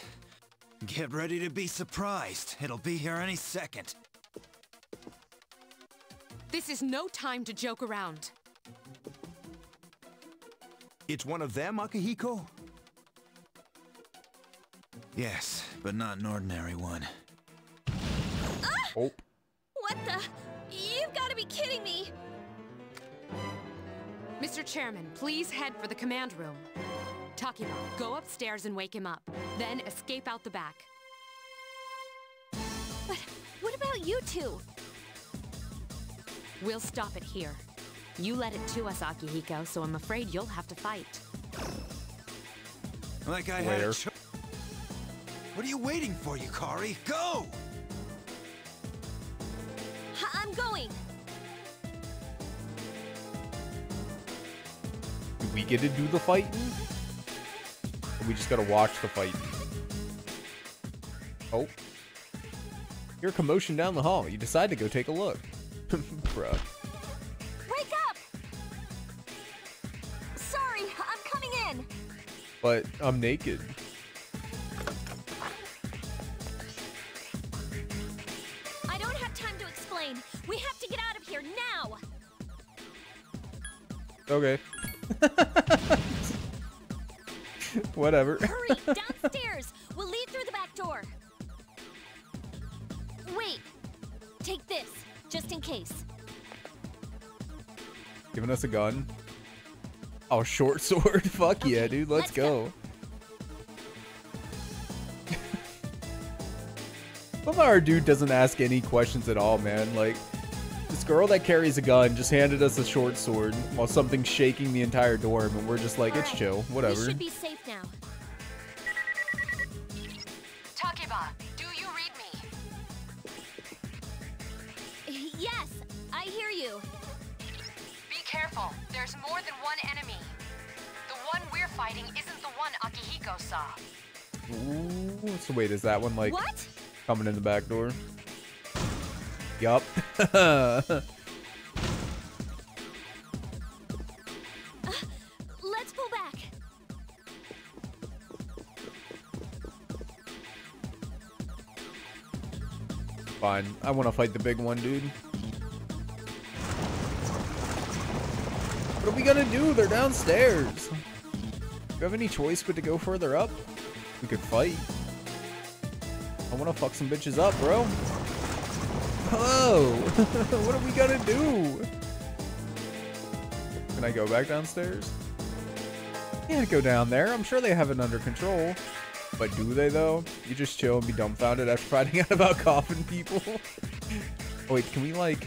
Get ready to be surprised. It'll be here any second. This is no time to joke around. It's one of them, Akihiko? Yes, but not an ordinary one. Ah! Oh. What the? You've got to be kidding me! Mr. Chairman, please head for the command room. Takeba, go upstairs and wake him up. Then escape out the back. But what about you two? We'll stop it here. You led it to us, Akihiko, so I'm afraid you'll have to fight. Like I Where? had a What are you waiting for, Yukari? Go! I'm going! Do we get to do the fighting? Or we just gotta watch the fighting? Oh. Hear commotion down the hall. You decide to go take a look. [laughs] Wake up! Sorry, I'm coming in! But I'm naked. I don't have time to explain. We have to get out of here now! Okay. [laughs] [laughs] Whatever. Hurry, downstairs! Giving us a gun. Oh, short [laughs] sword. Fuck yeah, dude. Let's, let's go. go. Our dude doesn't ask any questions at all, man. Like, This girl that carries a gun just handed us a short sword while something's shaking the entire dorm, and we're just like, it's chill, whatever. Wait, is that one like What? coming in the back door? Yup. Uh, let's pull back. Fine. I want to fight the big one, dude. What are we gonna do? They're downstairs. Do you have any choice but to go further up? We could fight. I want to fuck some bitches up, bro. Hello. [laughs] what are we gonna do? Can I go back downstairs? Can't go down there. I'm sure they have it under control. But do they though? You just chill and be dumbfounded after [laughs] finding out about coffin people? [laughs] oh wait, can we like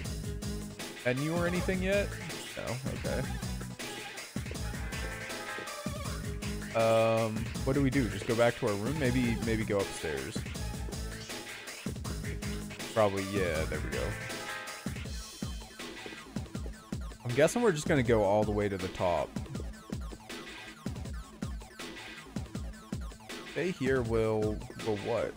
menu or anything yet? No, okay. Um, what do we do? Just go back to our room? Maybe, maybe go upstairs. Probably, yeah, there we go. I'm guessing we're just gonna go all the way to the top. Stay here will, will what?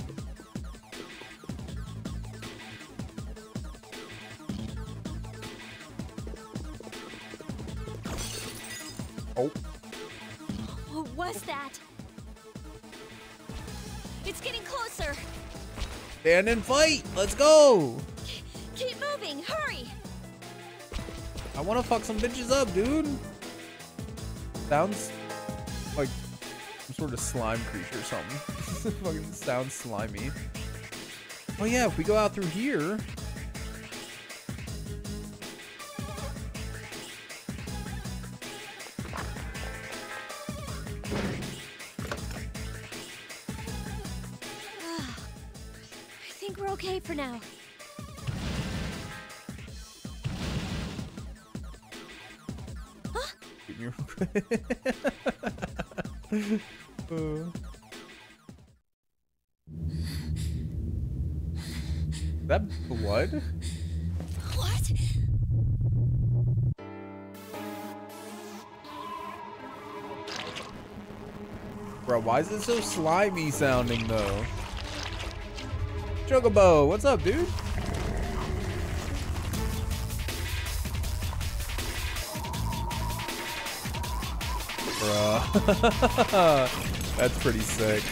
Stand and fight! Let's go! Keep moving. Hurry. I wanna fuck some bitches up, dude! Sounds like some sort of slime creature or something. [laughs] Fucking sounds slimy. Oh yeah, if we go out through here... now. Give me Uh. that blood? What? Bro, why is it so slimy sounding though? Chocobo, what's up, dude? Bruh. [laughs] That's pretty sick.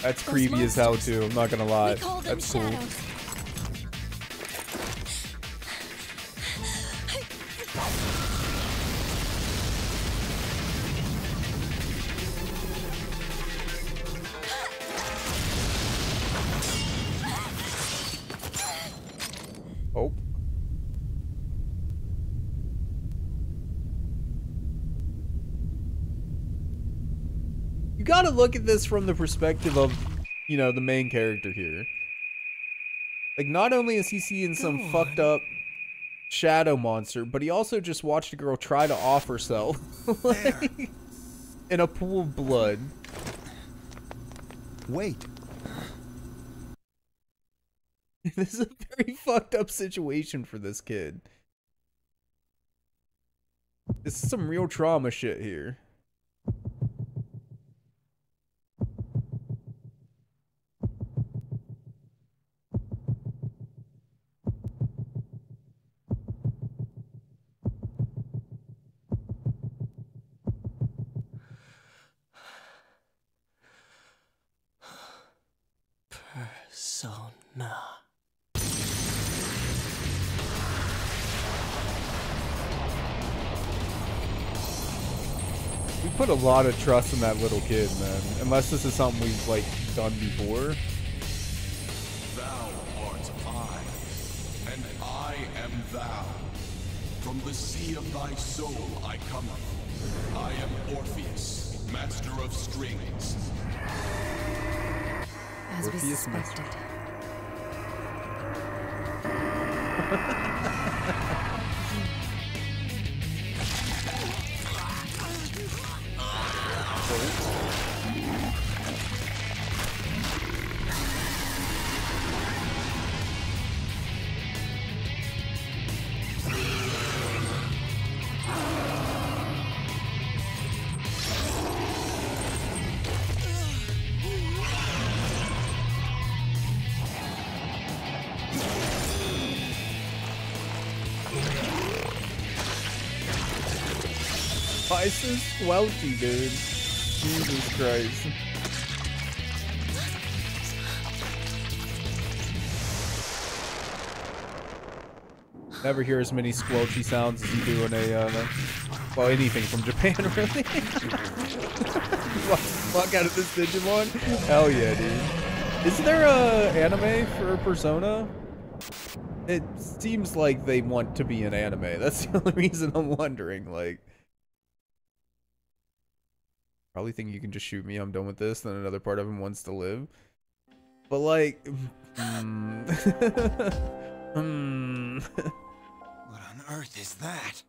That's creepy as hell too, I'm not gonna lie. That's cool. shadows. Look at this from the perspective of, you know, the main character here. Like, not only is he seeing some fucked up shadow monster, but he also just watched a girl try to off herself. [laughs] like, in a pool of blood. Wait. [laughs] this is a very [laughs] fucked up situation for this kid. This is some real trauma shit here. Persona. We put a lot of trust in that little kid, man. Unless this is something we've like done before. Thou art I, and I am thou. From the sea of thy soul I cometh. I am Orpheus, master of strings. As we Orpheus suspected. Ha ha ha ha ha! Why so squelchy, dude? Jesus Christ. Never hear as many squelchy sounds as you do in a, uh, well, anything from Japan, [laughs] really. Fuck out of this Digimon? Hell yeah, dude. Is there a anime for Persona? It seems like they want to be an anime. That's [laughs] the only reason I'm wondering, like... Probably think you can just shoot me, I'm done with this, then another part of him wants to live. But like... [laughs] Hmm... [laughs] hmm... [laughs] What on earth is that?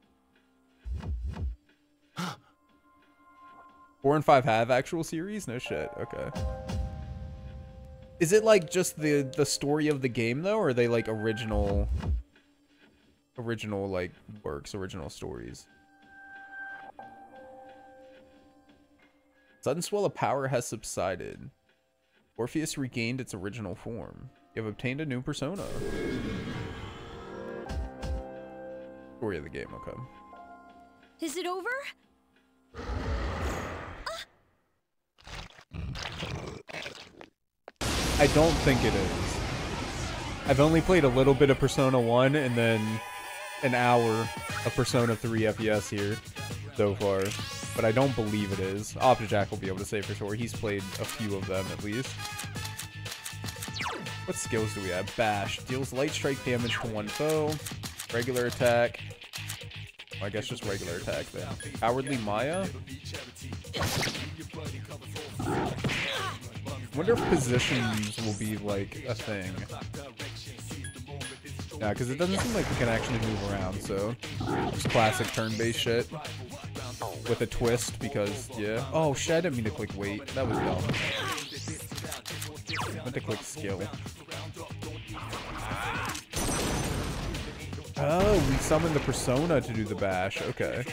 [gasps] Four and five have actual series? No shit. Okay. Is it like just the the story of the game though, or are they like original, original like works, original stories? Sudden swell of power has subsided. Orpheus regained its original form. You have obtained a new persona. Story of the game, okay. Is it over? I don't think it is. I've only played a little bit of Persona 1 and then an hour of Persona 3 FES here so far. But I don't believe it is. Optijack will be able to say for sure. He's played a few of them at least. What skills do we have? Bash. Deals light strike damage to one foe. Regular attack. Well, I guess just regular attack then. Cowardly Maya? wonder if positions will be like a thing. Yeah, because it doesn't seem like we can actually move around, so just classic turn-based shit with a twist because yeah. Oh shit! I didn't mean to click wait. That was dumb. I meant to click skill. Oh, we summoned the persona to do the bash. Okay.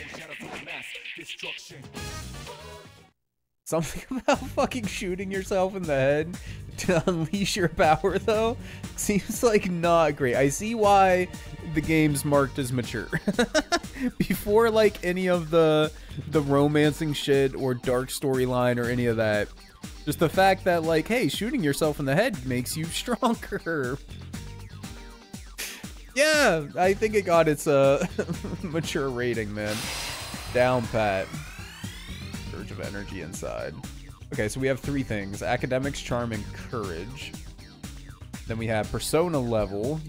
Something [laughs] about fucking shooting yourself in the head to [laughs] unleash your power, though, [laughs] seems like not great. I see why the game's marked as mature. Before, like, any of the the romancing shit or dark storyline or any of that, just the fact that, like, hey, shooting yourself in the head makes you stronger. yeah, I think it got its uh, mature rating, man. Down pat surge of energy inside. Okay, so we have three things. Academics, Charm, and Courage. Then we have Persona level,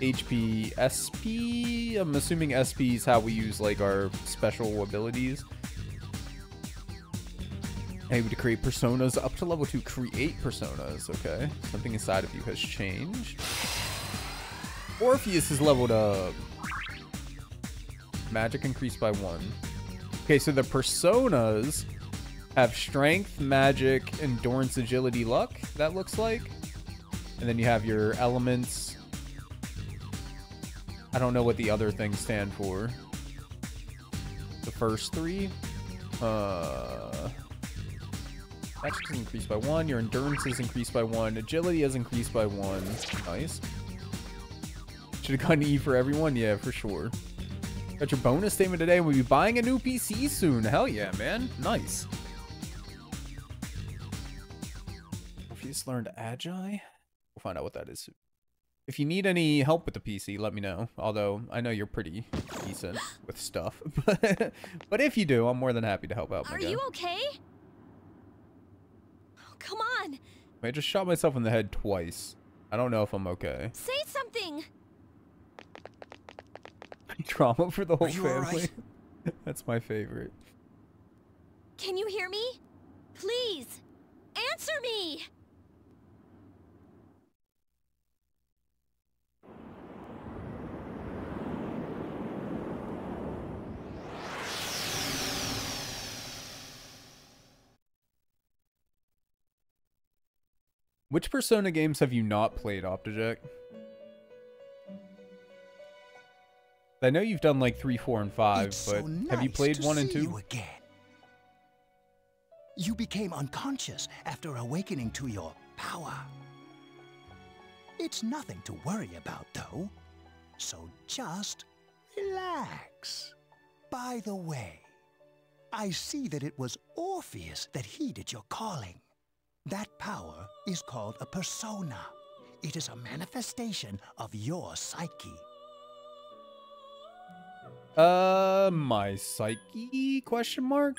HP, SP. I'm assuming SP is how we use like our special abilities. Able to create personas up to level 2. Create personas, okay. Something inside of you has changed. Orpheus is leveled up. Magic increased by 1. Okay, so the personas have strength, magic, endurance, agility, luck, that looks like. And then you have your elements. I don't know what the other things stand for. The first three. Uh, magic increased by one. Your endurance is increased by one. Agility is increased by one. Nice. Should have gotten E for everyone? Yeah, for sure. Got your bonus statement today. We'll be buying a new PC soon. Hell yeah, man. Nice. Orpheus learned Agi? We'll find out what that is. If you need any help with the PC, let me know. Although, I know you're pretty decent with stuff. [laughs] But, but if you do, I'm more than happy to help out, Are you okay? Oh, come on, I just shot myself in the head twice. I don't know if I'm okay. say something. Drama for the whole family. Right? [laughs] That's my favorite. Can you hear me? Please, answer me! Which Persona games have you not played, Optijack? I know you've done like 3, 4, and 5, It's but so have you played 1 and 2? You again. You became unconscious after awakening to your power. It's nothing to worry about, though. So just relax. By the way, I see that it was Orpheus that heeded your calling. That power is called a persona. It is a manifestation of your psyche. Uh, my psyche? Question mark.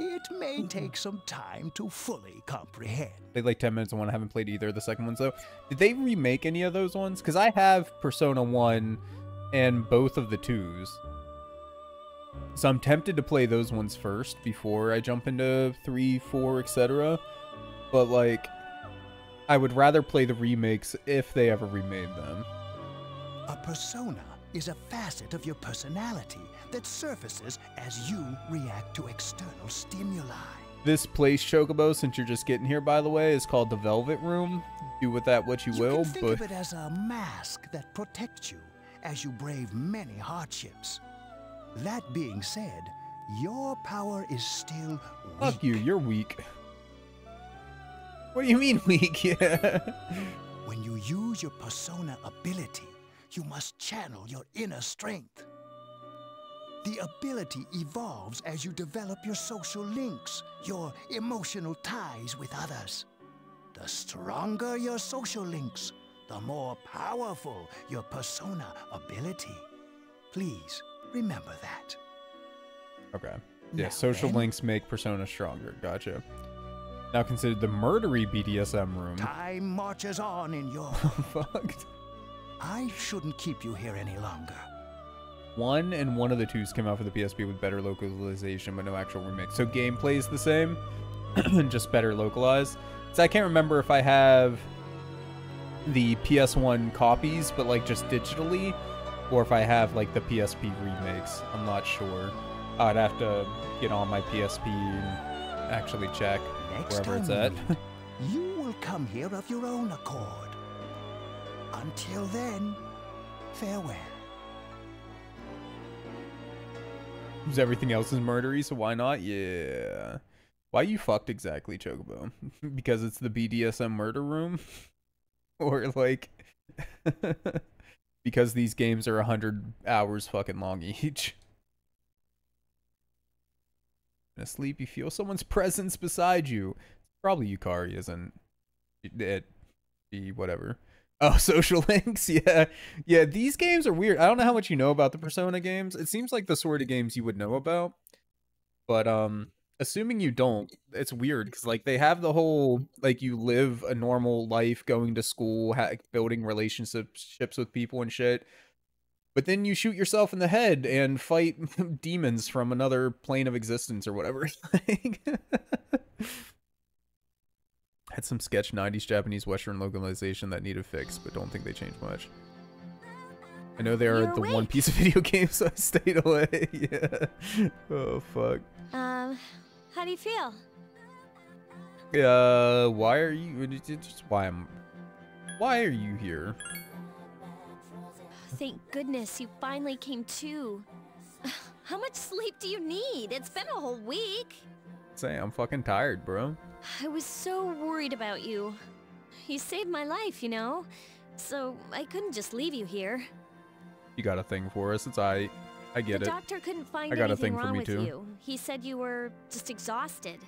It may take some time to fully comprehend. Played like 10 minutes on one. I haven't played either of the second ones though. Did they remake any of those ones? Because I have Persona 1 and both of the twos. So I'm tempted to play those ones first before I jump into 3, 4, etc. But like, I would rather play the remakes if they ever remade them. A persona is a facet of your personality that surfaces as you react to external stimuli. This place, Chocobo, since you're just getting here, by the way, is called the Velvet Room. Do with that what you, You will, can think but of it as a mask that protects you as you brave many hardships. That being said, your power is still fuck you, you're weak. What do you mean weak? [laughs] Yeah. When you use your persona ability, you must channel your inner strength. The ability evolves as you develop your social links, your emotional ties with others. The stronger your social links, the more powerful your persona ability. Please remember that. Okay. Yeah, Now social then. links make Persona stronger. Gotcha. Now considered the murdery BDSM room. Time marches on in your. [laughs] Fucked. I shouldn't keep you here any longer. One and one of the twos came out for the PSP with better localization, but no actual remake. So gameplay is the same, [clears throat] and just better localized. So I can't remember if I have the PS1 copies, but like just digitally, or if I have like the PSP remakes. I'm not sure. I'd have to get on my PSP and actually check Next wherever it's time at. [laughs] you will come here of your own accord. Until then, farewell. Because everything else is murdery, so why not? Yeah. Why you fucked exactly, Chocobo? [laughs] because it's the BDSM murder room? [laughs] or like [laughs] because these games are 100 hours fucking long each. Asleep, you feel someone's presence beside you. Probably Yukari isn't it be whatever. Oh, [laughs] social links. Yeah. Yeah, these games are weird. I don't know how much you know about the Persona games. It seems like the sort of games you would know about. But um assuming you don't, it's weird cuz like they have the whole like you live a normal life going to school, ha- building relationships with people and shit. But then you shoot yourself in the head and fight [laughs] demons from another plane of existence or whatever. [laughs] Had some sketch 90s Japanese Western localization that needed fix, but don't think they changed much. I know they are You're the one piece of [laughs] video game, so I stayed away. [laughs] yeah. Oh, fuck. Um, how do you feel? Uh, why are you? Just why I'm? Why are you here? Thank goodness you finally came to. [sighs] How much sleep do you need? It's been a whole week. Say I'm fucking tired, bro. I was so worried about you. You saved my life, you know? So I couldn't just leave you here. You got a thing for us. It's I. I get the it. doctor couldn't find I got a anything thing for wrong me with too. you. He said you were just exhausted.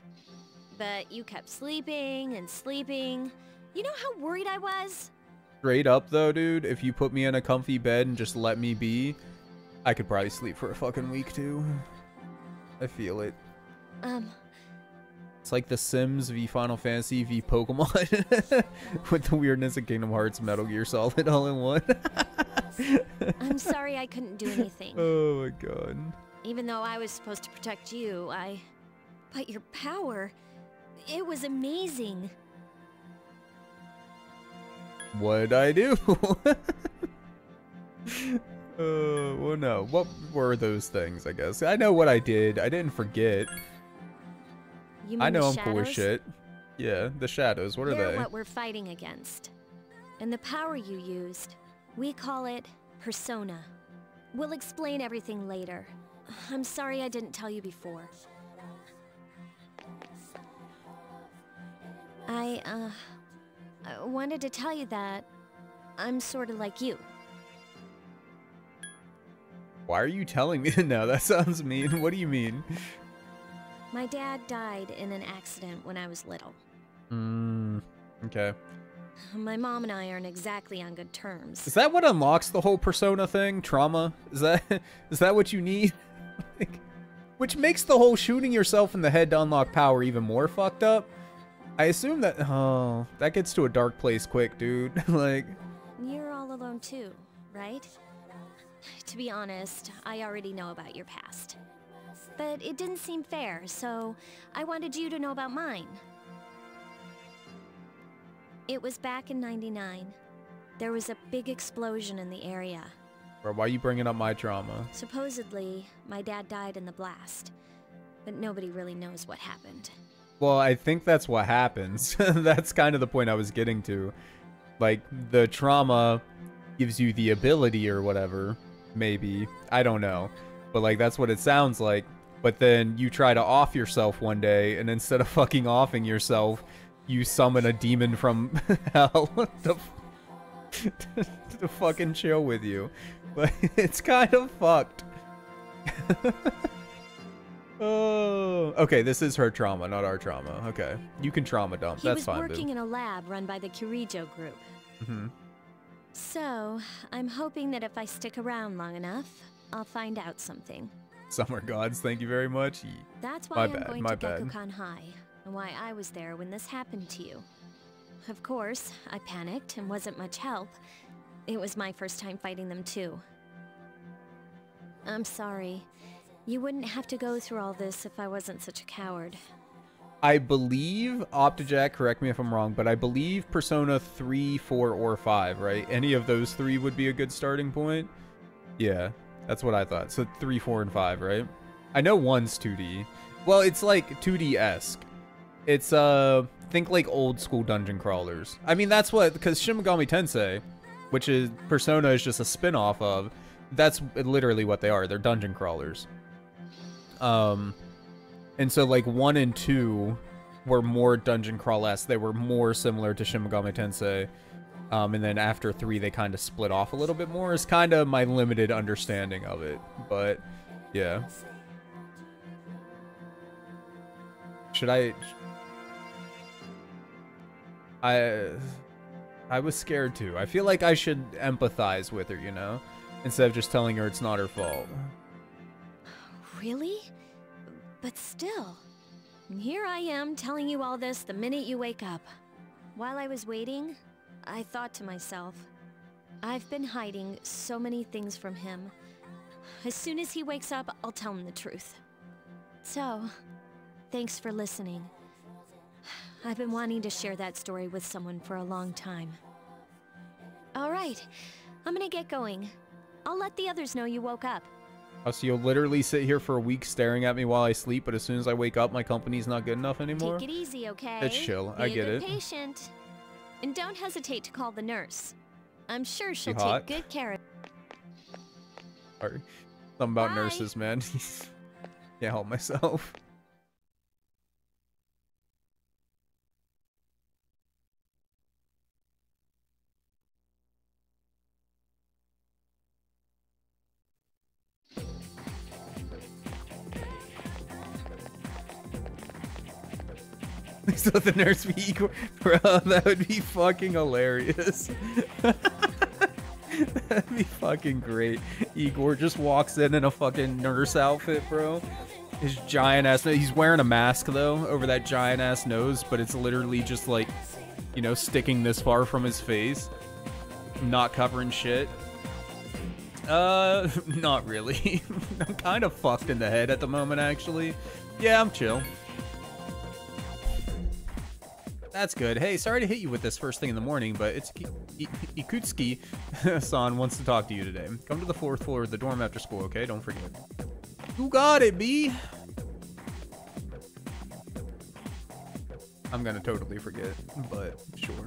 But you kept sleeping and sleeping. You know how worried I was? Straight up though, dude. If you put me in a comfy bed and just let me be, I could probably sleep for a fucking week too. I feel it. Um, It's like The Sims v Final Fantasy v Pokemon [laughs] with the weirdness of Kingdom Hearts, Metal Gear Solid all in one. [laughs] I'm sorry I couldn't do anything. [laughs] oh my god. Even though I was supposed to protect you, I. But your power. It was amazing. What'd I do? uh, well, no. What were those things, I guess? I know what I did. I didn't forget. You I mean the know I'm cool shadows? shit. Yeah, the shadows. What are They're they? what we're fighting against. And the power you used, we call it persona. We'll explain everything later. I'm sorry I didn't tell you before. I, uh, I wanted to tell you that I'm sort of like you. Why are you telling me? [laughs] no, that sounds mean. What do you mean? My dad died in an accident when I was little. Mm, okay. My mom and I aren't exactly on good terms. Is that what unlocks the whole persona thing? Trauma? Is that [laughs] is that what you need? [laughs] like, which makes the whole shooting yourself in the head to unlock power even more fucked up. I assume that oh, that gets to a dark place quick, dude. [laughs] like You're all alone too, right? [sighs] To be honest, I already know about your past. But it didn't seem fair, so I wanted you to know about mine. It was back in 99. There was a big explosion in the area. bro, why are you bringing up my trauma? Supposedly, my dad died in the blast, but nobody really knows what happened. Well, I think that's what happens. [laughs] that's kind of the point I was getting to. Like, the trauma gives you the ability or whatever. Maybe. I don't know. But, like, that's what it sounds like. But then you try to off yourself one day, and instead of [laughs] fucking offing yourself, you summon a demon from [laughs] hell [laughs] to, to, to fucking chill with you. But it's kind of fucked. Oh, okay. This is her trauma, not our trauma. Okay, you can trauma dump. He That's was fine. working in a lab run by the Kirijo group. hmm So, I'm hoping that if I stick around long enough, I'll find out something. Summer gods, thank you very much. That's why my I'm bad. going my to bad. Gekkoukan High, and why I was there when this happened to you. Of course, I panicked and wasn't much help. It was my first time fighting them too. I'm sorry. You wouldn't have to go through all this if I wasn't such a coward. I believe Optijack. Correct me if I'm wrong, but I believe Persona three, four, or five. Right? Any of those three would be a good starting point. Yeah, that's what I thought. So three, four, and five. Right? I know one's 2D. Well, it's like 2D esque. It's uh, think like old school dungeon crawlers. I mean, that's what because Shin Megami Tensei, which is Persona, is just a spin off of. That's literally what they are. They're dungeon crawlers. Um, and so like one and two were more dungeon crawl esque. They were more similar to Shin Megami Tensei. Um, and then after three, they kind of split off a little bit more. Is kind of my limited understanding of it, but yeah. Should I? I I was scared too. I feel like I should empathize with her, you know, instead of just telling her it's not her fault. Really? But still. Here I am telling you all this the minute you wake up. While I was waiting, I thought to myself, I've been hiding so many things from him. As soon as he wakes up, I'll tell him the truth. So, thanks for listening. I've been wanting to share that story with someone for a long time. Alright, I'm gonna get going. I'll let the others know you woke up. Oh, so you'll literally sit here for a week staring at me while I sleep, but as soon as I wake up, my company's not good enough anymore? Take it easy, okay? It's chill. Be I get it. patient. And don't hesitate to call the nurse. I'm sure She she'll hot? take good care of Sorry. Something about Bye. nurses, man. [laughs] Can't help myself. So the nurse be equal, bro. [laughs] That would be fucking hilarious. [laughs] That'd be fucking great. Igor just walks in in a fucking nurse outfit, bro. His giant ass. He's wearing a mask though over that giant ass nose, but it's literally just like, you know, sticking this far from his face, not covering shit. Uh, [laughs] not really. I'm kind of fucked in the head at the moment, actually. Yeah, I'm chill. That's good. Hey, sorry to hit you with this first thing in the morning, but it's Ikutsuki-san [laughs] wants to talk to you today. Come to the fourth floor of the dorm after school, okay? Don't forget. You got it, B. I'm gonna totally forget, but sure. [laughs]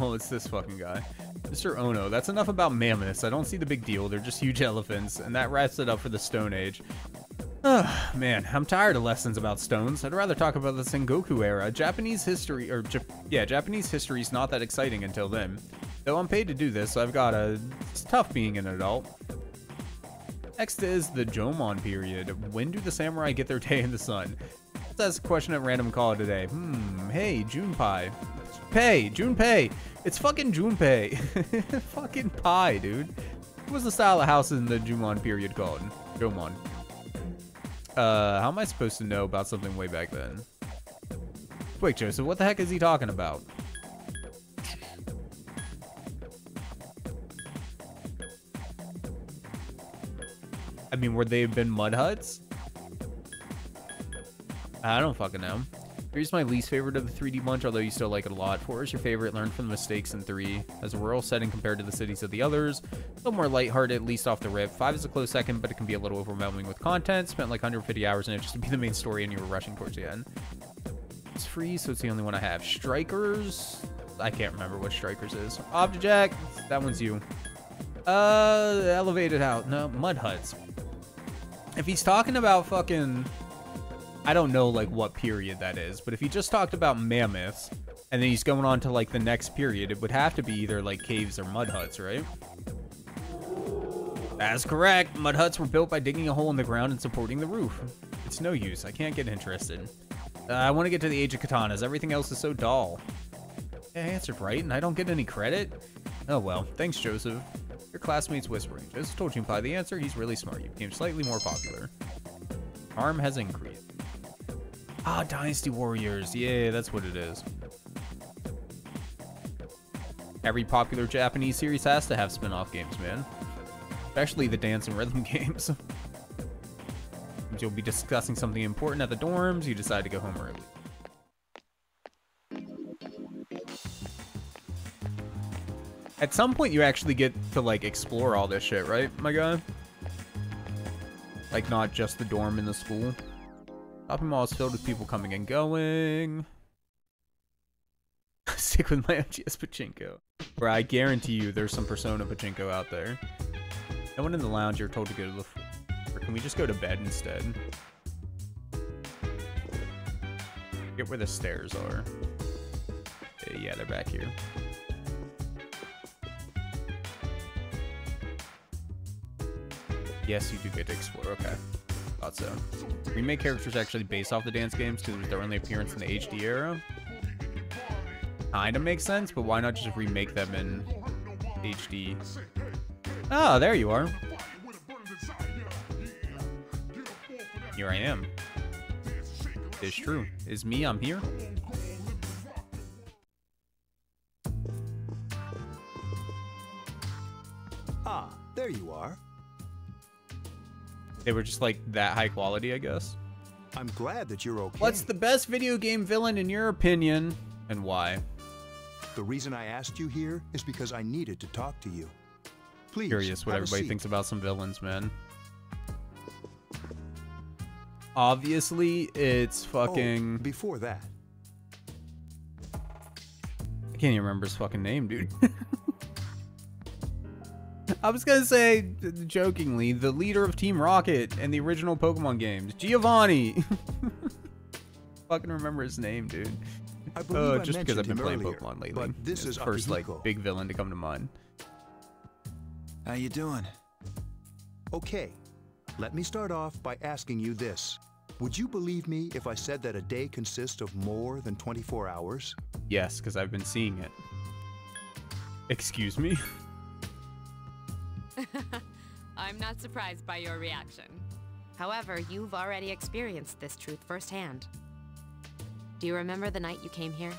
Oh, it's this fucking guy. Mr. Ono, that's enough about mammoths. I don't see the big deal. They're just huge [laughs] elephants, and that wraps it up for the Stone Age. Ugh, man, I'm tired of lessons about stones. I'd rather talk about the Sengoku era. Japanese history, or Jap yeah, Japanese history is not that exciting until then. Though I'm paid to do this, so I've got a... It's tough being an adult. Next is the Jomon period. When do the samurai get their [laughs] day in the sun? Let's ask a question at random call today. Hmm, hey, Junpei. Pay, Junpei. It's fucking Junpei. [laughs] fucking pie, dude. What was the style of houses in the Jomon period called? Jomon. Uh, how am I supposed to know about something way back then? Wait, Joseph, what the heck is he talking about? I mean, were they been mud huts? I don't fucking know. Here's my least favorite of the 3D bunch, although you still like it a lot. 4 is your favorite, learn from the mistakes in 3. As a rural setting compared to the cities of the others. A little more lighthearted, at least off the rip. 5 is a close second, but it can be a little overwhelming with content. Spent like 150 hours in it just to be the main story and you were rushing towards the end. It's free, so it's the only one I have. Strikers? I can't remember what Strikers is. Object? That one's you. Uh, elevated out. No, mud huts. If he's talking about fucking I don't know like what period that is, but if he just talked about mammoths and then he's going on to like the next period, it would have to be either like caves or mud huts, right? That's correct. Mud huts were built by digging a hole in the ground and supporting the roof. It's no use. I can't get interested. Uh, I want to get to the age of katanas. Everything else is so dull. Yeah, I answered right, and I don't get any credit? Oh well. Thanks, Joseph. Your classmate's whispering. Joseph told Junpei the answer. He's really smart. You became slightly more popular. Harm has increased. Ah, Dynasty Warriors. Yeah, that's what it is. Every popular Japanese series has to have spin-off games, man. Especially the dance and rhythm [laughs] games. You'll be discussing something important at the dorms, you decide to go home early. At some point, you actually get to, like, explore all this shit, right, my guy? Like, not just the dorm in the school. Shopping mall is filled with people coming and going. [laughs] Stick with my MGS Pachinko. Where I guarantee you there's some Persona Pachinko out there. No one in the lounge, you're told to go to the floor. Or can we just go to bed instead? Get where the stairs are. Eh, yeah, they're back here. Yes, you do get to explore. Okay. Thought so. Remake characters actually based off the dance games because it was their only appearance in the HD era. Kinda makes sense, but why not just remake them in HD? Ah, there you are. Here I am. It's true. Is me, I'm here. They were just like that high quality, I guess. I'm glad that you're okay. What's the best video game villain in your opinion, and why? The reason I asked you here is because I needed to talk to you. Please. Curious what have a everybody seat. thinks about some villains, man. Obviously, it's oh, fucking. Oh, before that, I can't even remember his fucking name, dude. [laughs] I was gonna say, jokingly, the leader of Team Rocket and the original Pokemon games, Giovanni. [laughs] fucking remember his name, dude. I believe Uh, just because I've been playing him Pokemon lately. but this is the first like big villain to come to mind. How you doing? Okay, let me start off by asking you this. Would you believe me if I said that a day consists of more than 24 hours? Yes, because I've been seeing it. Excuse me? [laughs] [laughs] I'm not surprised by your reaction. However, you've already experienced this truth firsthand. Do you remember the night you came here?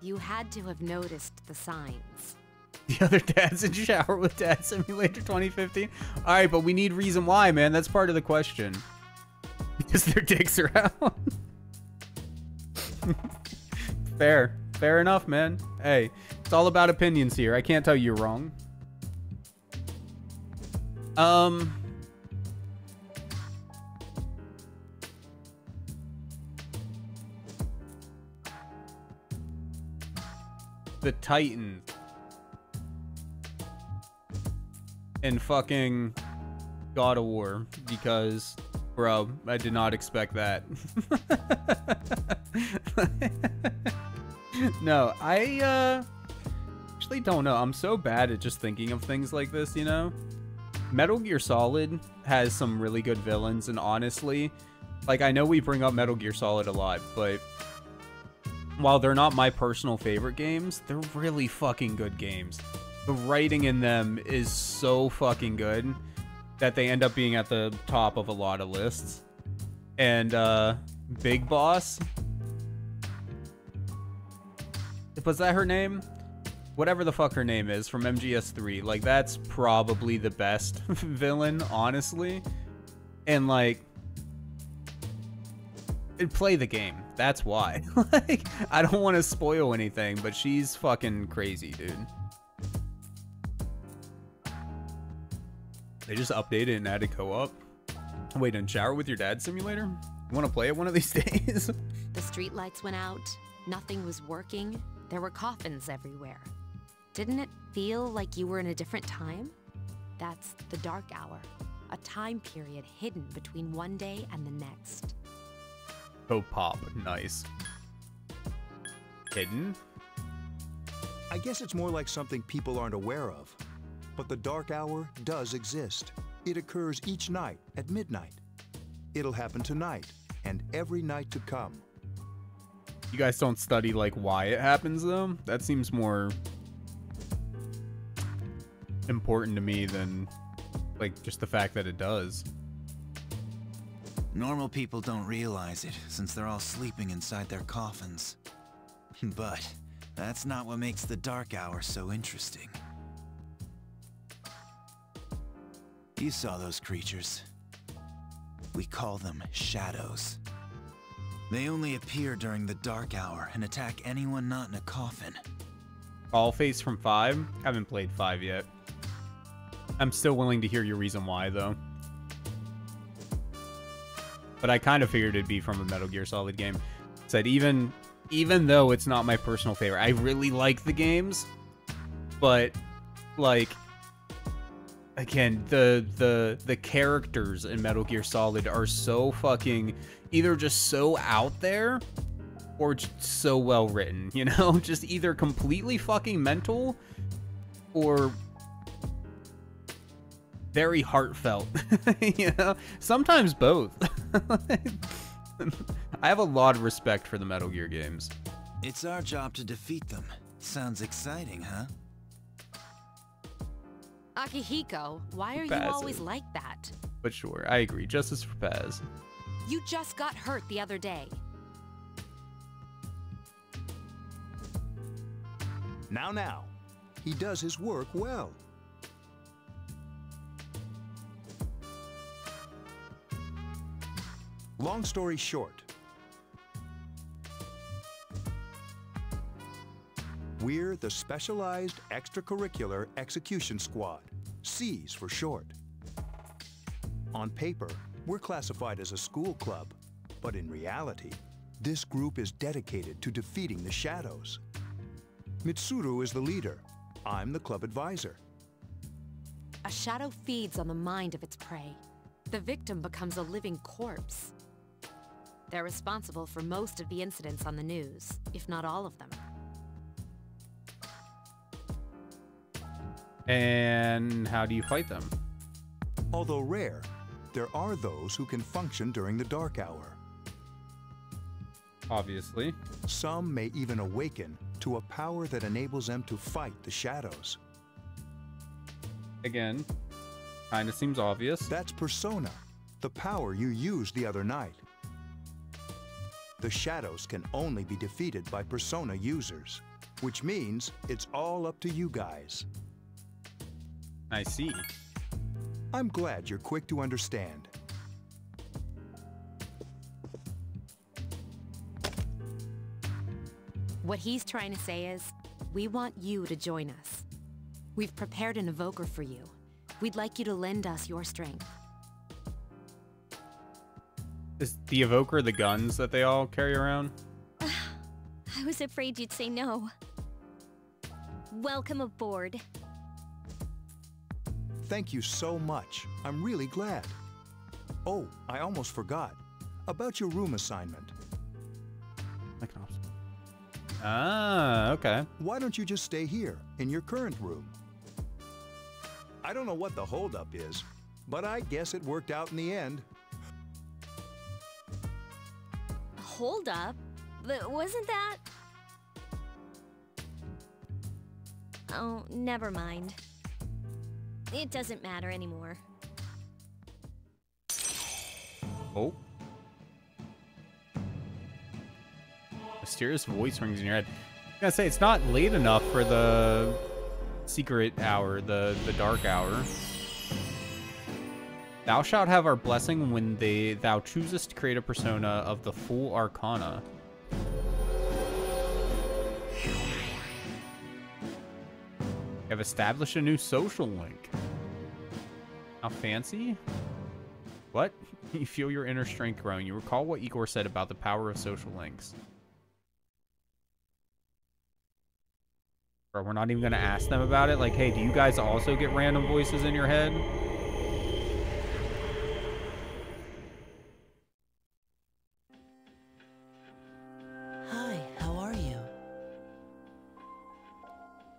You had to have noticed the signs. [laughs] The other dad's in shower with Dad Simulator 2015. All right, but we need reason why, man. That's part of the question. [laughs] Because their dicks are out. Fair. Fair enough, man. Hey, it's all about opinions here. I can't tell you you're wrong. Um. The Titan. And fucking God of War because, bro, I did not expect that. [laughs] no, I uh actually don't know. I'm so bad at just thinking of things like this, you know? Metal Gear Solid has some really good villains, and honestly, like, I know we bring up Metal Gear Solid a lot, but while they're not my personal favorite games, they're really fucking good games. The writing in them is so fucking good that they end up being at the top of a lot of lists. And, uh, Big Boss. Was that her name? Whatever the fuck her name is from MGS3. Like that's probably the best [laughs] villain, honestly. And like play the game. That's why. [laughs] like I don't want to spoil anything, but she's fucking crazy, dude. They just updated and added co-op. Wait, and shower with your dad simulator? You want to play it one of these [laughs] days? the streetlights went out. Nothing was working. There were coffins everywhere. Didn't it feel like you were in a different time? That's the dark hour, a time period hidden between one day and the next. Oh, pop. Nice. Hidden? I guess it's more like something people aren't aware of. But the dark hour does exist. It occurs each night at midnight. It'll happen tonight and every night to come. You guys don't study like why it happens though? That seems more important to me than like just the fact that it does. Normal people don't realize it, since they're all sleeping inside their coffins. [laughs] But that's not what makes the Dark Hour so interesting. You saw those creatures. We call them Shadows. They only appear during the Dark Hour and attack anyone not in a coffin. All face from 5? Haven't played 5 yet. I'm still willing to hear your reason why, though. But I kind of figured it'd be from a Metal Gear Solid game. Said even even though it's not my personal favorite, I really like the games. But like again, the the the characters in Metal Gear Solid are so fucking either just so out there or so well written, [laughs] you know? Just either completely fucking mental or very heartfelt. [laughs] you know, sometimes both. [laughs] I have a lot of respect for the Metal Gear games. It's our job to defeat them. Sounds exciting, huh? Akihiko, why are Passive. you always like that? But sure, I agree. Justice for Paz. You just got hurt the other day. Now, now. He does his work well. Long story short, we're the Specialized Extracurricular Execution Squad, SEES for short. On paper, we're classified as a school club, but in reality, this group is dedicated to defeating the shadows. Mitsuru is the leader. I'm the club advisor. A shadow feeds on the mind of its prey. The victim becomes a living corpse. They're responsible for most of the incidents on the news, if not all of them. And how do you fight them? Although rare, there are those who can function during the dark hour. Obviously. Some may even awaken to a power that enables them to fight the shadows. Again, kinda seems obvious. That's Persona, the power you used the other night. The shadows can only be defeated by Persona users, which means it's all up to you guys. I see. I'm glad you're quick to understand. What he's trying to say is, we want you to join us. We've prepared an evoker for you. We'd like you to lend us your strength. Is the evoker the guns that they all carry around? [sighs] I was afraid you'd say no. Welcome aboard. Thank you so much. I'm really glad. Oh, I almost forgot. About your room assignment. Ah, okay. Why don't you just stay here, in your current room? I don't know what the holdup is, but I guess it worked out in the end. Hold up. But wasn't that... Oh, never mind. It doesn't matter anymore. Oh. Mysterious voice rings in your head. I gotta say, it's not late enough for the secret hour, the, the dark hour. Thou shalt have our blessing when they thou choosest to create a persona of the full arcana. Have established a new social link. How fancy? What? [laughs] You feel your inner strength growing. You recall what Igor said about the power of social links. Bro, we're not even going to ask them about it. Like, hey, do you guys also get random voices in your head?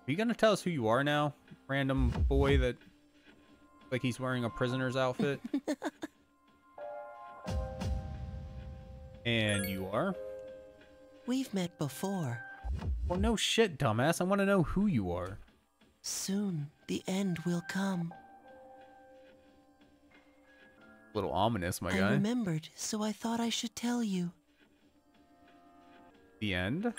Are you going to tell us who you are now? Random boy that... Like he's wearing a prisoner's outfit? [laughs] and you are? We've met before. Well, no shit, dumbass. I want to know who you are. Soon, the end will come. A little ominous, my I guy. remembered, so I thought I should tell you. The end?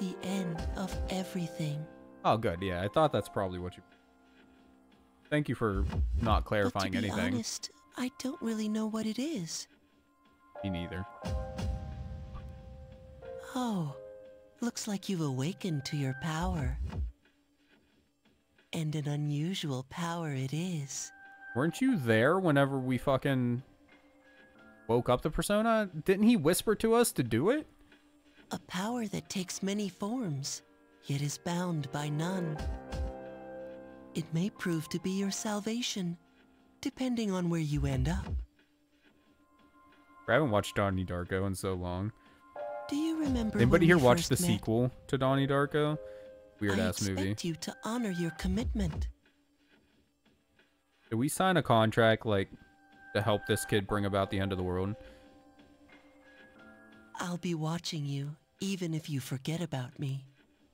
The end of everything. Oh, good. Yeah, I thought that's probably what you... Thank you for not clarifying but to be anything. honest, I don't really know what it is. Me neither. Oh, looks like you've awakened to your power. And an unusual power it is. Weren't you there whenever we fucking woke up the persona? Didn't he whisper to us to do it? A power that takes many forms, yet is bound by none. It may prove to be your salvation, depending on where you end up. I haven't watched Donnie Darko in so long. Do you remember Anybody here watch the met? sequel to Donnie Darko? Weird I ass movie. I expect you to honor your commitment. Did we sign a contract like to help this kid bring about the end of the world? I'll be watching you, even if you forget about me.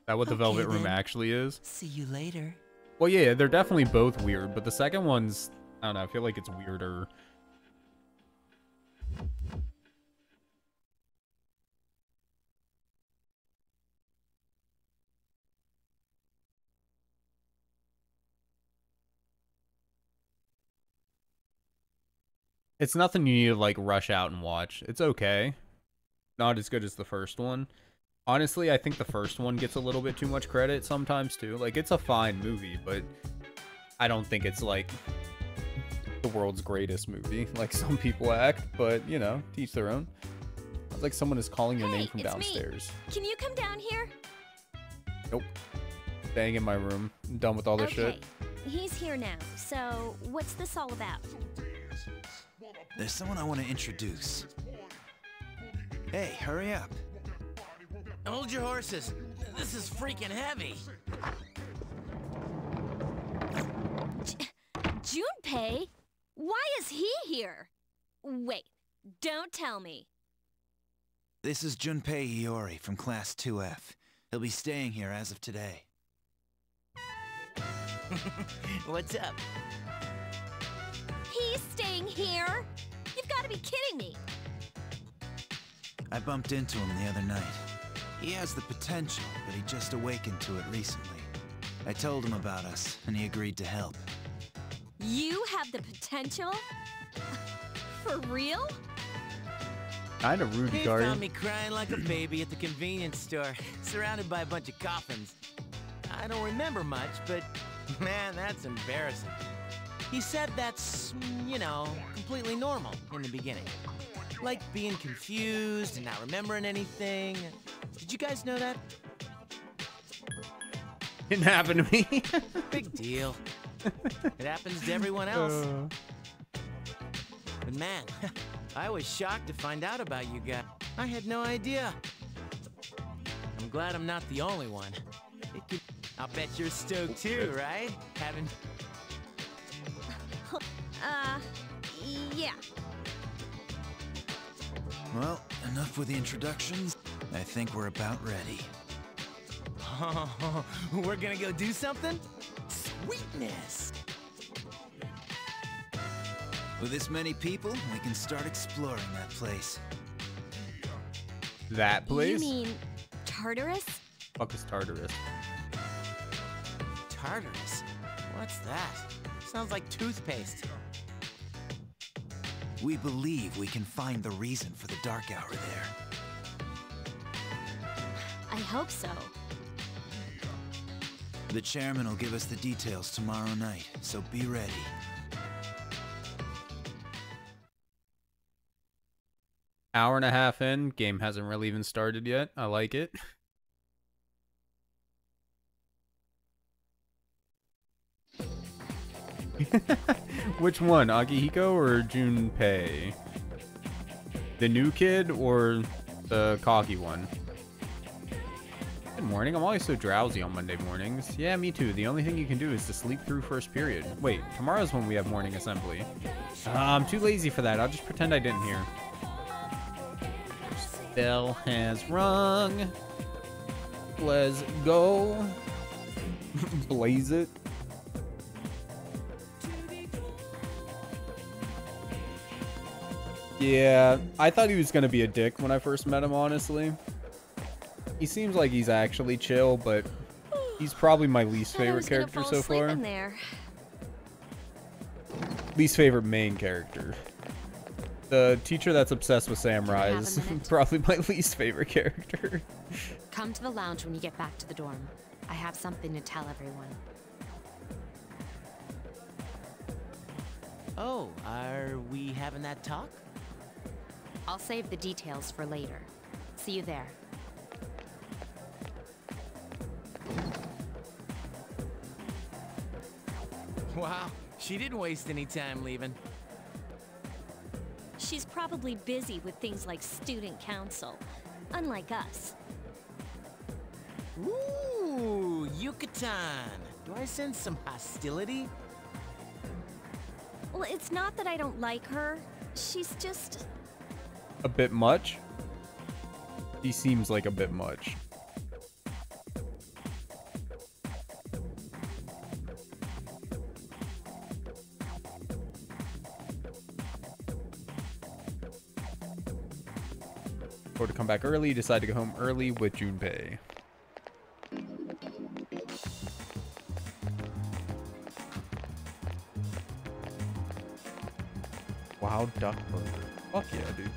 that what the Okay, Velvet Room then. actually is? See you later. Well, yeah, they're definitely both weird, but the second one's I don't know. I feel like it's weirder. It's nothing you need to like rush out and watch. It's okay. Not as good as the first one. Honestly, I think the first one gets a little bit too much credit sometimes too. Like it's a fine movie, but I don't think it's like the world's greatest movie, [laughs] like some people act, but you know, teach their own. It's like someone is calling your name from it's downstairs. Me. Can you come down here? Nope. Staying in my room. I'm done with all this okay. shit. He's here now. So, what's this all about? There's someone I want to introduce. Hey, hurry up. Hold your horses. This is freaking heavy. Junpei? Why is he here? Wait, don't tell me. This is Junpei Iori from Class 2F. He'll be staying here as of today. [laughs] What's up? He's staying here? You've got to be kidding me. I bumped into him the other night. He has the potential, but he just awakened to it recently. I told him about us, and he agreed to help. You have the potential? [laughs] For real? Kind of rude, He Gary. found me crying like a baby at the convenience store, surrounded by a bunch of coffins. I don't remember much, but man, that's embarrassing. He said that's, you know, completely normal in the beginning. Like being confused and not remembering anything. Did you guys know that? Didn't happen to me. [laughs] Big deal. it happens to everyone else. Uh. But man, [laughs] I was shocked to find out about you guys. I had no idea. I'm glad I'm not the only one. I'll bet you're stoked too, right? Having [laughs] Uh, yeah. Well, enough with the introductions. I think we're about ready. Oh, [laughs] we're gonna go do something? Sweetness! With this many people, we can start exploring that place. That place? You mean Tartarus? Fuck is Tartarus? Tartarus? What's that? Sounds like toothpaste. We believe we can find the reason for the Dark Hour there. I hope so. The chairman will give us the details tomorrow night, so be ready. Hour and a half in, game hasn't really even started yet. I like it. [laughs] [laughs] Which one, Akihiko or Junpei? The new kid or the cocky one? Good morning. I'm always so drowsy on Monday mornings. Yeah, me too. The only thing you can do is to sleep through first period. Wait, tomorrow's when we have morning assembly. Uh, I'm too lazy for that. I'll just pretend I didn't hear. Bell has rung. Let's go. [laughs] Blaze it. Yeah, I thought he was gonna be a dick when I first met him, honestly. He seems like he's actually chill, but he's probably my least favorite character so far. there. Least favorite main character. The teacher that's obsessed with samurai is [laughs] probably my least favorite character. Come to the lounge when you get back to the dorm. I have something to tell everyone. Oh, are we having that talk? I'll save the details for later. See you there. Wow, she didn't waste any time leaving. She's probably busy with things like student council, unlike us. Ooh, Yuka-tan. Do I sense some hostility? Well, it's not that I don't like her. She's just. A bit much. He seems like a bit much. Or to come back early, decide to go home early with Junpei. Wild duck burger. Fuck yeah, dude.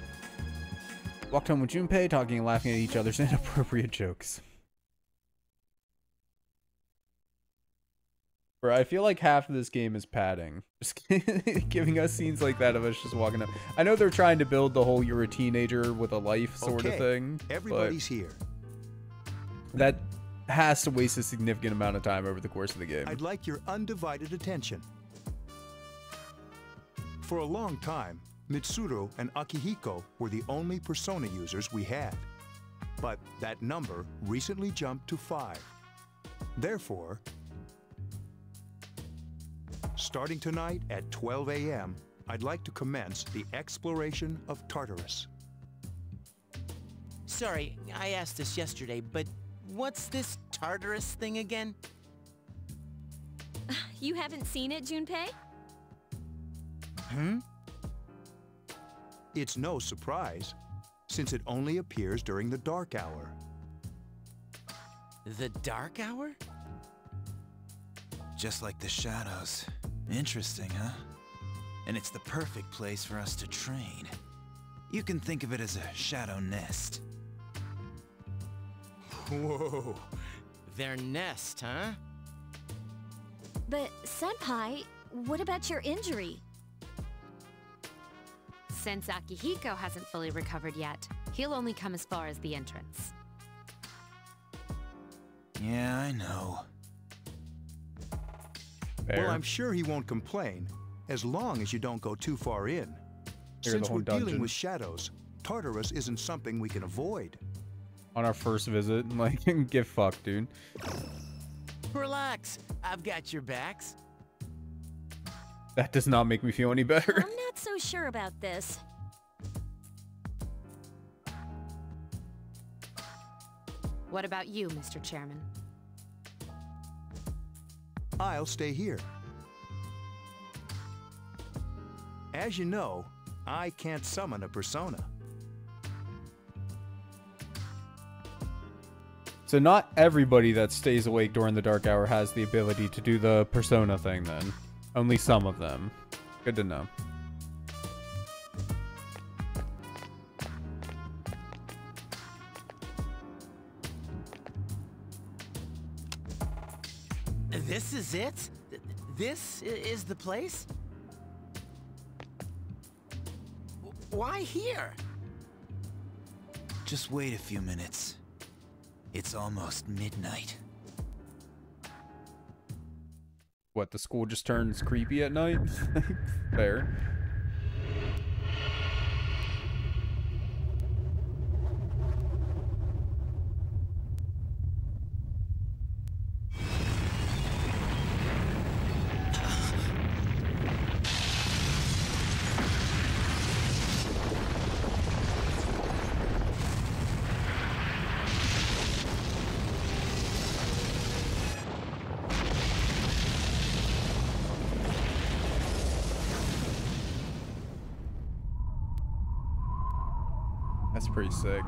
Walked home with Junpei, talking and laughing at each other's [laughs] inappropriate jokes. Bro, I feel like half of this game is padding. [laughs] Just [laughs] giving us scenes like that of us just walking up. I know they're trying to build the whole you're a teenager with a life sort okay, of thing. Everybody's here. that has to waste a significant amount of time over the course of the game. I'd like your undivided attention. For a long time, Mitsuru and Akihiko were the only Persona users we had. But that number recently jumped to five. Therefore, starting tonight at 12 a.m., I'd like to commence the exploration of Tartarus. Sorry, I asked this yesterday, but what's this Tartarus thing again? [laughs] You haven't seen it, Junpei? Hmm? It's no surprise, since it only appears during the dark hour. The Dark Hour? Just like the shadows. Interesting, huh? And it's the perfect place for us to train. You can think of it as a shadow nest. Whoa. Their nest, huh? But, Senpai, what about your injury? Since Akihiko hasn't fully recovered yet, he'll only come as far as the entrance. Yeah, I know. Well, I'm sure he won't complain, as long as you don't go too far in. Clear Since we're dealing with shadows, Tartarus isn't something we can avoid. On our first visit, [laughs] like, get fucked, dude. Relax. I've got your backs. That does not make me feel any better. I'm not so sure about this. What about you, Mr. Chairman? I'll stay here. As you know, I can't summon a persona. So not everybody that stays awake during the dark hour has the ability to do the persona thing then. Only some of them. Good to know. This is it? This is the place? Why here? Just wait a few minutes. It's almost midnight. What, the school just turns creepy at night? [laughs] Fair. Sick.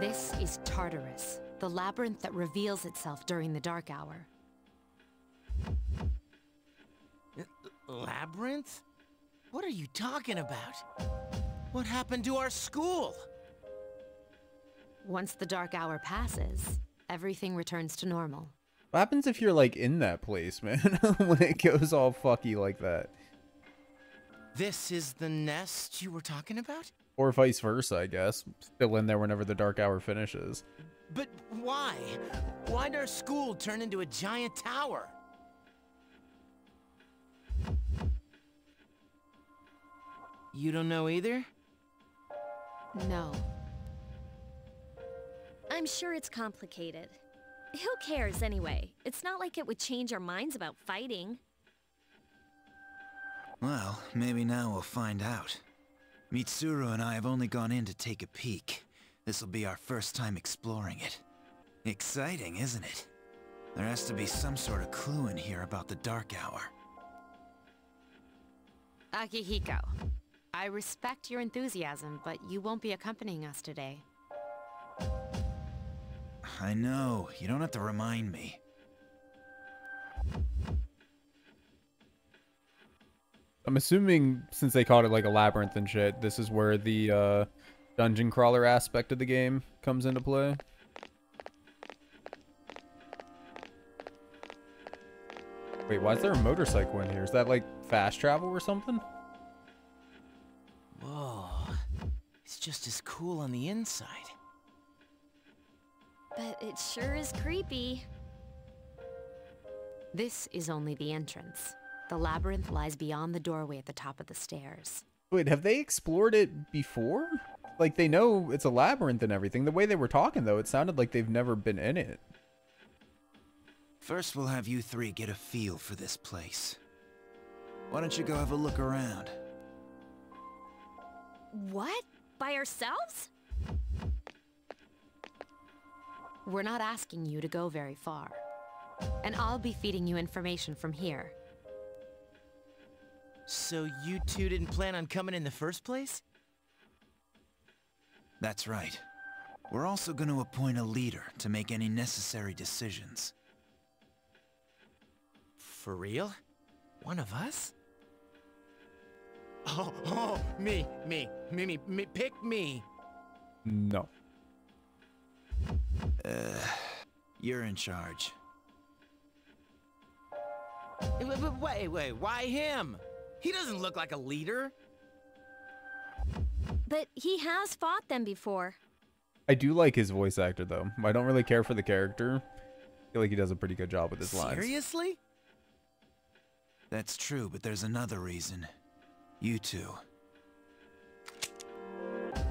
This is Tartarus, the labyrinth that reveals itself during the dark hour. Labyrinth? What are you talking about? What happened to our school? Once the dark hour passes, everything returns to normal. What happens if you're like in that place, [laughs] man? when it goes all fucky like that. This is the nest you were talking about? Or vice versa, I guess. Still in there whenever the dark hour finishes. But why? Why'd our school turn into a giant tower? You don't know either? No. I'm sure it's complicated. Who cares anyway? It's not like it would change our minds about fighting. Well, maybe now we'll find out. Mitsuru and I have only gone in to take a peek. This'll be our first time exploring it. Exciting, isn't it? There has to be some sort of clue in here about the Dark Hour. Akihiko, I respect your enthusiasm, but you won't be accompanying us today. I know, you don't have to remind me. I'm assuming since they called it like a labyrinth and shit, this is where the uh, dungeon crawler aspect of the game comes into play. Wait, why is there a motorcycle in here? Is that like fast travel or something? Whoa. It's just as cool on the inside. But it sure is creepy. This is only the entrance. The labyrinth lies beyond the doorway at the top of the stairs. Wait, have they explored it before? Like they know it's a labyrinth and everything. The way they were talking though, it sounded like they've never been in it. First, we'll have you three get a feel for this place. Why don't you go have a look around? What? By ourselves? We're not asking you to go very far. And I'll be feeding you information from here. So you two didn't plan on coming in the first place? That's right. We're also going to appoint a leader to make any necessary decisions. For real? One of us? Oh, oh, me, me, me, me, me, pick me. No. Uh, you're in charge. Wait, wait, wait, why him? He doesn't look like a leader. But he has fought them before. I do like his voice actor though. I don't really care for the character. I feel like he does a pretty good job with his lines. Seriously? That's true, but there's another reason. You two.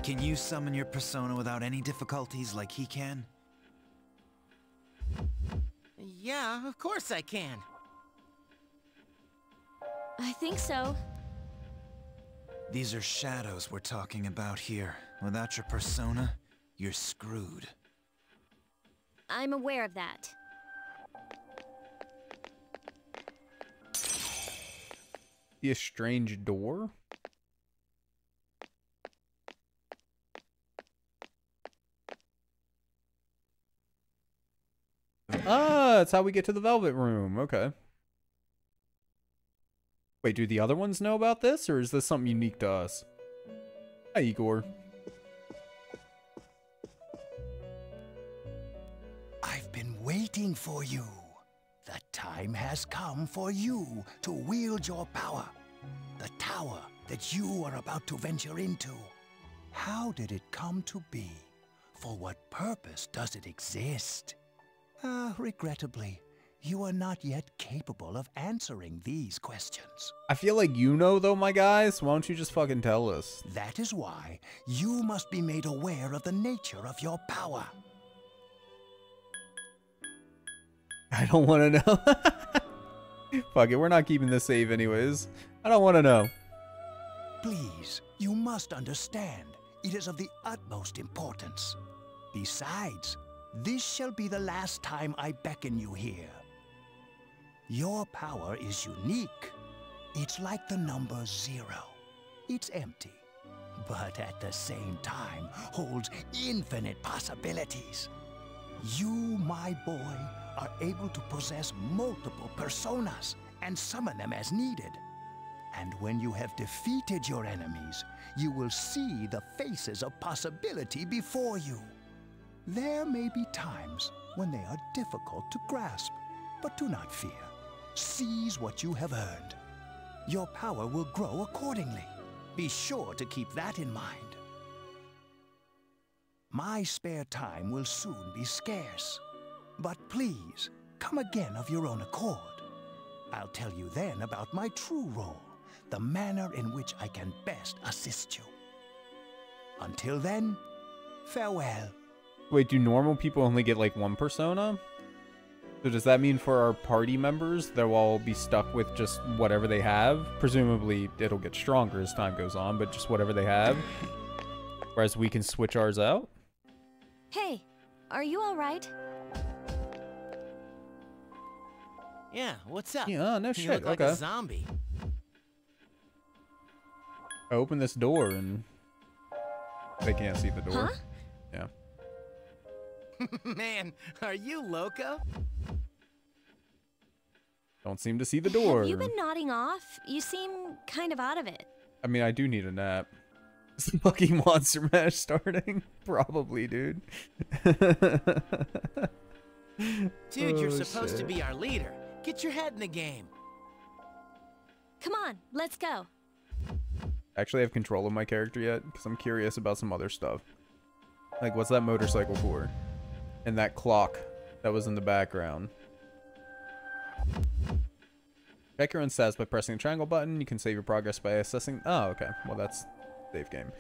Can you summon your persona without any difficulties like he can? Yeah, of course I can. I think so. These are shadows we're talking about here. Without your persona, you're screwed. I'm aware of that. The strange door? Ah, that's how we get to the Velvet Room. Okay. Wait, do the other ones know about this, or is this something unique to us? Hi, Igor. I've been waiting for you. The time has come for you to wield your power. The tower that you are about to venture into. How did it come to be? For what purpose does it exist? Ah, regrettably, you are not yet capable of answering these questions. I feel like you know, though, my guys. Why don't you just fucking tell us? That is why you must be made aware of the nature of your power. [laughs] I don't want to know. [laughs] Fuck it, we're not keeping this save anyways. I don't want to know. Please, you must understand. It is of the utmost importance. Besides, this shall be the last time I beckon you here. Your power is unique. It's like the number zero. It's empty, but at the same time holds infinite possibilities. You, my boy, are able to possess multiple personas and summon them as needed. And when you have defeated your enemies, you will see the faces of possibility before you. There may be times when they are difficult to grasp, but do not fear. Seize what you have earned. Your power will grow accordingly. Be sure to keep that in mind. My spare time will soon be scarce. But please, come again of your own accord. I'll tell you then about my true role, the manner in which I can best assist you. Until then, farewell. Wait, do normal people only get like one persona? So does that mean for our party members, they'll all be stuck with just whatever they have? Presumably, it'll get stronger as time goes on, but just whatever they have? Whereas we can switch ours out? Hey, are you alright? Yeah, what's up? Yeah, no you shit, look like okay. a zombie. I open this door and they can't see the door. Huh? Yeah. [laughs] Man, are you loco? Don't seem to see the door. [laughs] Have you been nodding off? You seem kind of out of it. I mean, I do need a nap. [laughs] Is the fucking monster mash starting? Probably, dude. Dude, you're Oh, supposed to be our leader. Get your head in the game. Come on, let's go. Actually, I have control of my character yet? Because I'm curious about some other stuff. Like, what's that motorcycle for? And that clock that was in the background. Check your own stats by pressing the triangle button. You can save your progress by assessing... Oh, okay. Well, that's save game.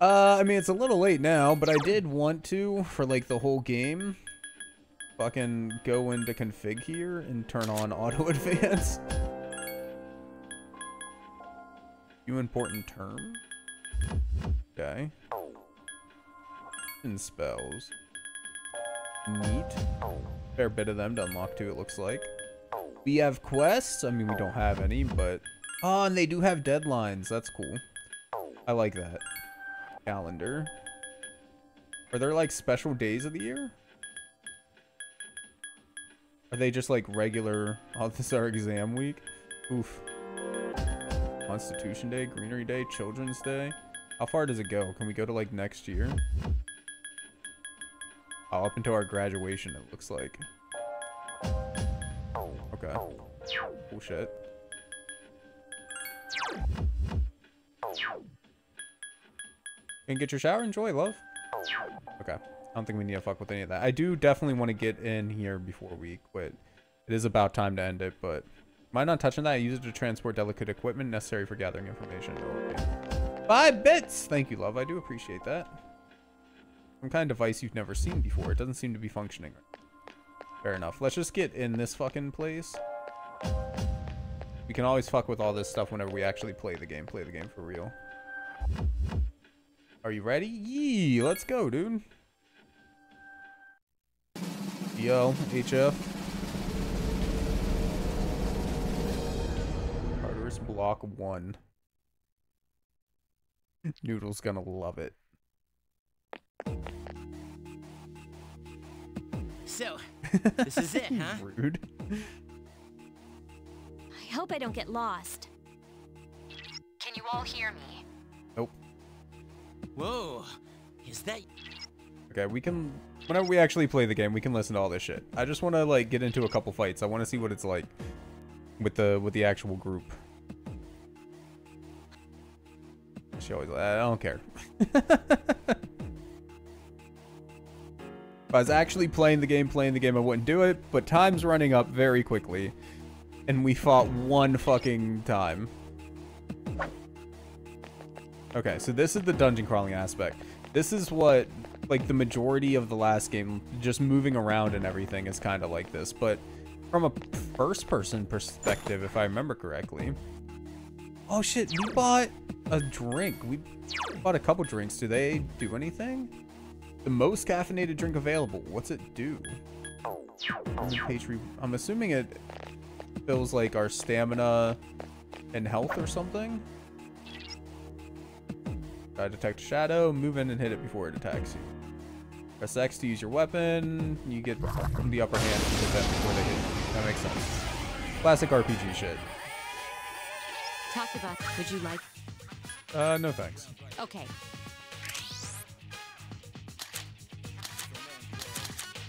Uh, I mean, it's a little late now, but I did want to, for like the whole game, fucking go into config here and turn on [laughs] auto advance. You important term? Okay. And spells. Neat. Fair bit of them to unlock too, it looks like. We have quests. I mean, we don't have any, but... Oh, and they do have deadlines. That's cool. I like that. Calendar. Are there, like, special days of the year? Are they just, like, regular... [laughs] Oh, this is our exam week? Oof. Constitution Day, Greenery Day, Children's Day. How far does it go? Can we go to like next year? Oh, up until our graduation, it looks like. Okay. Oh shit. And get your shower, enjoy, love. Okay. I don't think we need to fuck with any of that. I do definitely want to get in here before we quit. It is about time to end it, but I not touching that? I use it to transport delicate equipment necessary for gathering information. Five bits! Thank you, love. I do appreciate that. Some kind of device you've never seen before. It doesn't seem to be functioning. Fair enough. Let's just get in this fucking place. We can always fuck with all this stuff whenever we actually play the game. Play the game for real. Are you ready? Yee! Let's go, dude. Yo, HF. Carter's block one. Noodle's gonna love it. So, [laughs] this is it, huh? Rude. I hope I don't get lost. Can you all hear me? Nope. Whoa, is that... Okay, we can... Whenever we actually play the game, we can listen to all this shit. I just want to, like, get into a couple fights. I want to see what it's like with the with the actual group. She always... I don't care. [laughs] I was actually playing the game, playing the game, I wouldn't do it, but time's running up very quickly. And we fought one fucking time. Okay, so this is the dungeon crawling aspect. This is what, like, the majority of the last game, just moving around and everything is kind of like this. But from a first-person perspective, if I remember correctly... Oh shit, we bought a drink. We bought a couple drinks. Do they do anything? The most caffeinated drink available. What's it do? I'm assuming it fills like our stamina and health or something. I detect a shadow, move in and hit it before it attacks you. Press X to use your weapon. You get the upper hand to hit them before they hit you. That makes sense. Classic RPG shit. Talk would you like? Uh, no thanks. Okay,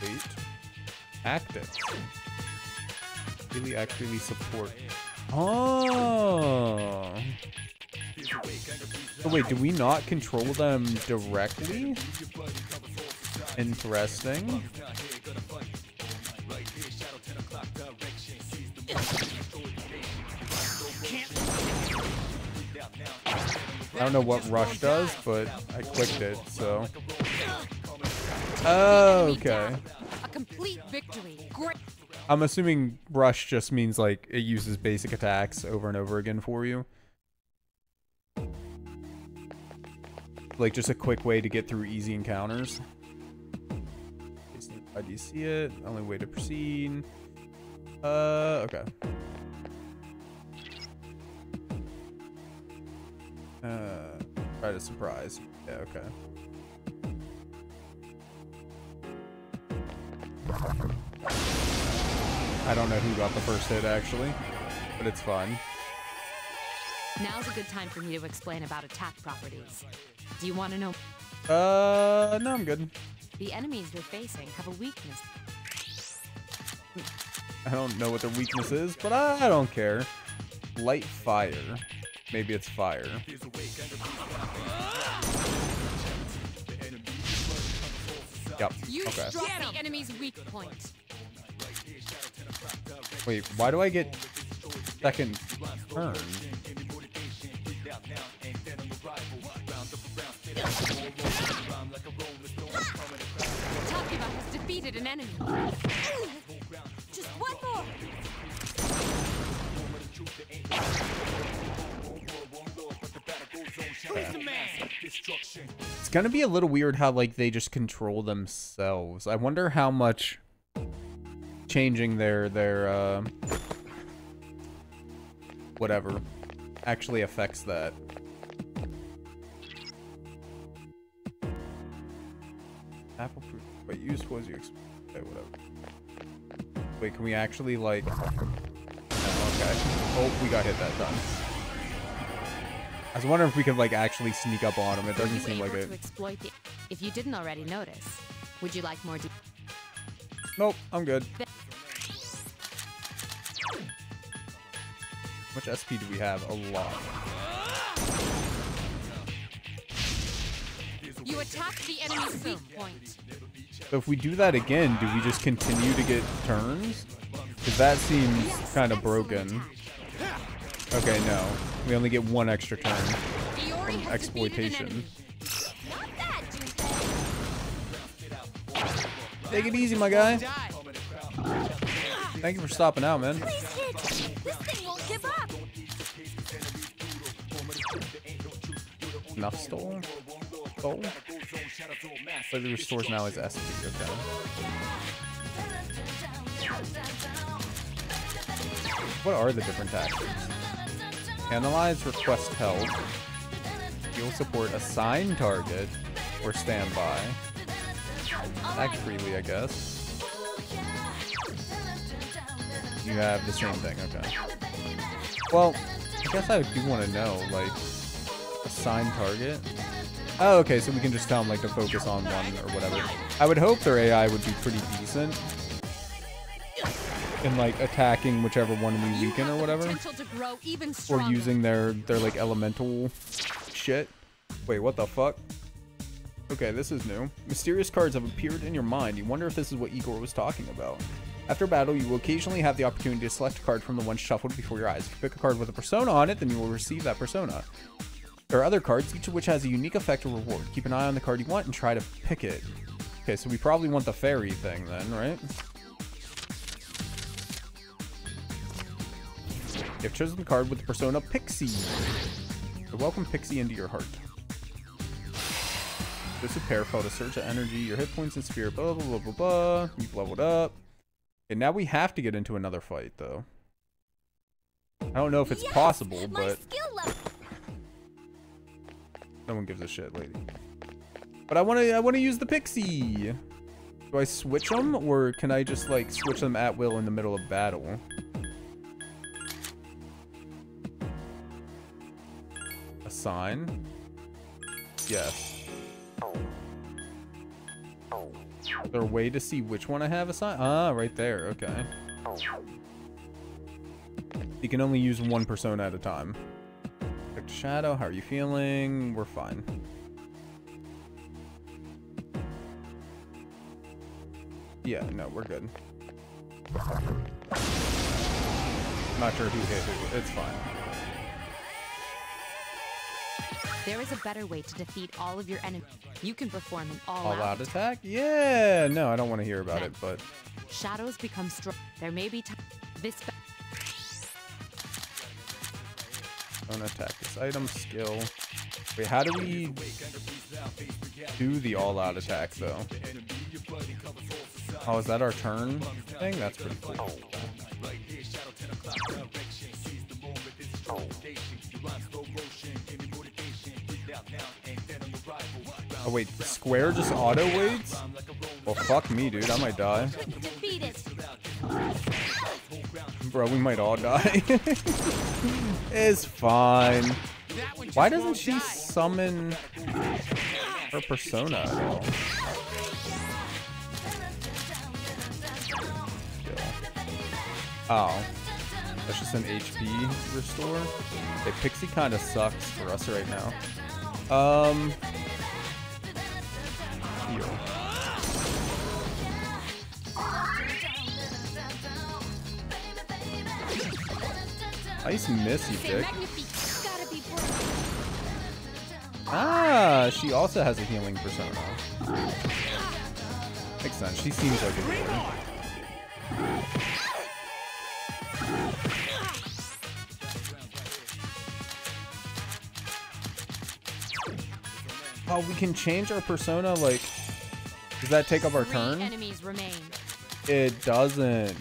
Wait. Active. Really actively support. Oh. Oh wait, do we not control them directly? Interesting. I don't know what Rush does, but I clicked it, so... Oh, okay. A complete victory. Great. I'm assuming rush just means like it uses basic attacks over and over again for you. Like just a quick way to get through easy encounters. How do you see it? Only way to proceed. Uh, okay. Uh, try to surprise. Yeah, okay. I don't know who got the first hit, actually, but it's fun. Now's a good time for me to explain about attack properties. Do you want to know? Uh, no, I'm good. The enemies you're facing have a weakness. I don't know what their weakness is, but I don't care. Light fire. Maybe it's fire. Yep. You okay. struck the enemy's weak point. Wait, why do I get second turn? Takeba has defeated an enemy. Just one more. It's gonna be a little weird how like they just control themselves. I wonder how much changing their their uh, whatever actually affects that. Apple fruit, Wait, useful as you expect. Okay, whatever. Wait, can we actually like? Oh, okay. Oh, we got hit that time. Was wondering if we could like actually sneak up on him. It doesn't seem like it. exploit the... If you didn't already notice, would you like more... Nope, I'm good. How much SP do we have? A lot. you attacked the enemy's weak point. So if we do that again, do we just continue to get turns? Because that seems kind of broken. Okay, no. We only get one extra turn from exploitation. Take it easy, my guy. Thank you for stopping out, man. Please hit! This thing won't give up! Snuff Soul? Stole? Slightly restores now his SP, okay. What are the different tactics? Analyze, request help. Heal support, assign target, or standby. Act freely, I guess. You have the same thing, okay. Well, I guess I do want to know, like, assign target. Oh, okay, so we can just tell them, like, to focus on one or whatever. I would hope their AI would be pretty decent in, like, attacking whichever one we weaken or whatever. To grow even Or using their, their, like, elemental shit. Wait, what the fuck? Okay, this is new. Mysterious cards have appeared in your mind. You wonder if this is what Igor was talking about. After battle, you will occasionally have the opportunity to select a card from the ones shuffled before your eyes. If you pick a card with a persona on it, then you will receive that persona. There are other cards, each of which has a unique effect or reward. Keep an eye on the card you want and try to pick it. Okay, so we probably want the fairy thing then, right? You have chosen the card with the persona Pixie. So welcome Pixie into your heart. This is felt a surge of energy, your hit points and spirit, blah, blah, blah, blah, blah. You've leveled up. Okay, now we have to get into another fight, though. I don't know if it's possible, but no one gives a shit, lady. But I want to, I want to use the pixie. Do I switch them, or can I just like switch them at will in the middle of battle? Assign. Yes. Is there a way to see which one I have assigned? Ah, right there. Okay. You can only use one persona at a time. Shadow. How are you feeling? We're fine. Yeah, no, we're good. Not sure who hit who. It's fine. There is a better way to defeat all of your enemies. You can perform an All all-out out attack? Yeah. No, I don't want to hear about it, but Shadows become strong. There may be time. This. spe- don't attack this item skill. Wait, how do we do the all out attack though? Oh, is that our turn thing? That's pretty cool. Oh wait, square just auto waits? Well, fuck me, dude. I might die. Bro, we might all die. [laughs] it's fine. Why doesn't she summon her persona? Oh. That's just an HP restore? Okay, Pixie kind of sucks for us right now. Um... Heal. Nice miss, you dick. Ah, she also has a healing persona. Makes sense. She seems like a healer. Oh, we can change our persona, like... Does that take up our Three turn? enemies remain. It doesn't.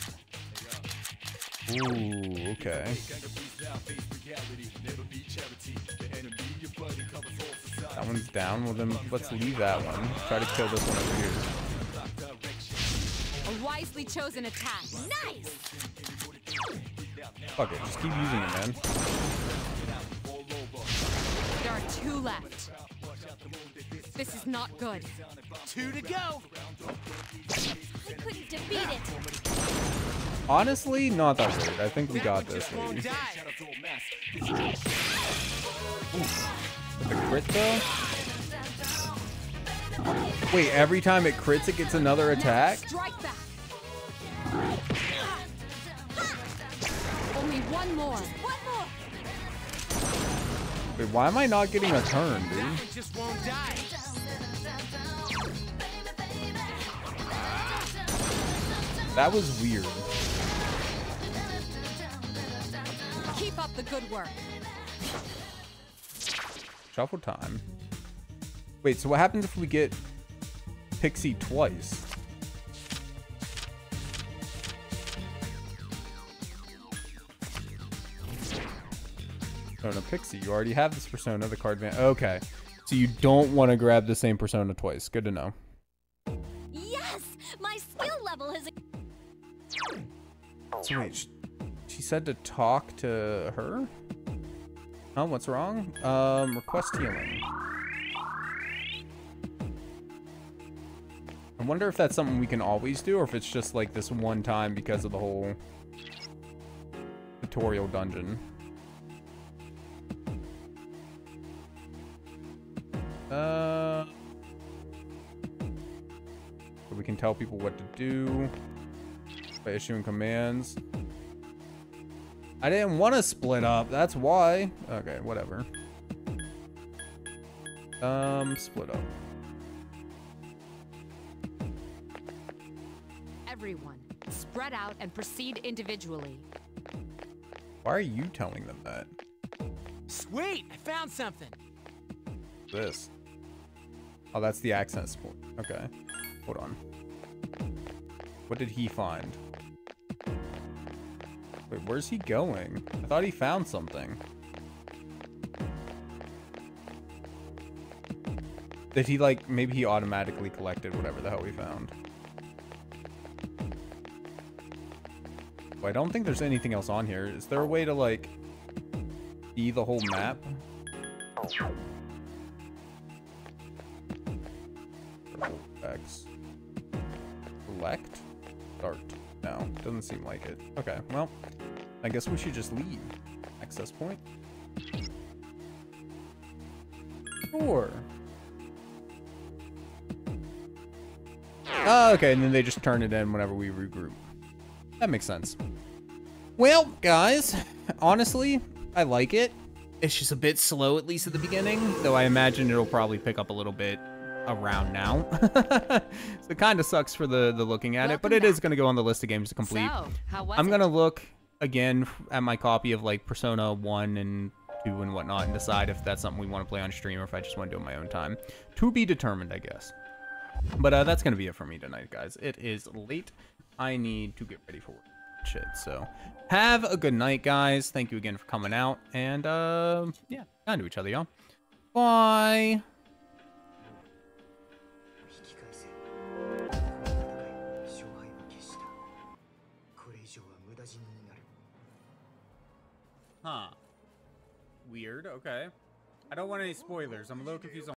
Ooh, okay. That one's down. Well, then let's leave that one. Try to kill this one over here. A wisely chosen attack. Nice. Fuck it. Just keep using it, man. There are Two left. This is not good. Two to go. I couldn't defeat it. Honestly, not that great. I think we got this. Maybe. The crit though? Wait, every time it crits, it gets another attack? Only one more. One more. Wait, why am I not getting a turn, dude? That was weird. Keep up the good work. Shuffle time. Wait, so what happens if we get Pixie twice? No, Pixie, you already have this persona, the card van. Okay. So you don't want to grab the same persona twice. Good to know. So wait, she said to talk to her? Oh, what's wrong? Um, request healing. I wonder if that's something we can always do, or if it's just like this one time because of the whole tutorial dungeon. Uh, we can tell people what to do by issuing commands. I didn't want to split up. That's why. Okay, whatever. Um, split up. Everyone, spread out and proceed individually. Why are you telling them that? Sweet, I found something. This. Oh, that's the access point. Okay. Hold on. What did he find? Wait, where's he going? I thought he found something. Did he, like, maybe he automatically collected whatever the hell we found. Well, I don't think there's anything else on here. Is there a way to, like, see the whole map? X. Select? No, doesn't seem like it. Okay, well, I guess we should just leave. Access point? Sure. Oh, okay, and then they just turn it in whenever we regroup. That makes sense. Well, guys, honestly, I like it. It's just a bit slow, at least at the beginning, though I imagine it'll probably pick up a little bit around now. [laughs] so it kind of sucks for the, the looking at it, but it is going to go on the list of games to complete. So, I'm going to look again at my copy of like Persona 1 and 2 and whatnot and decide if that's something we want to play on stream or if I just want to do it my own time. To be determined, I guess. But uh, that's going to be it for me tonight, guys. It is late. I need to get ready for work. Shit, so have a good night, guys. Thank you again for coming out. And, uh, yeah, kind to each other, y'all. Bye. Huh. Weird. Okay. I don't want any spoilers. I'm a little confused on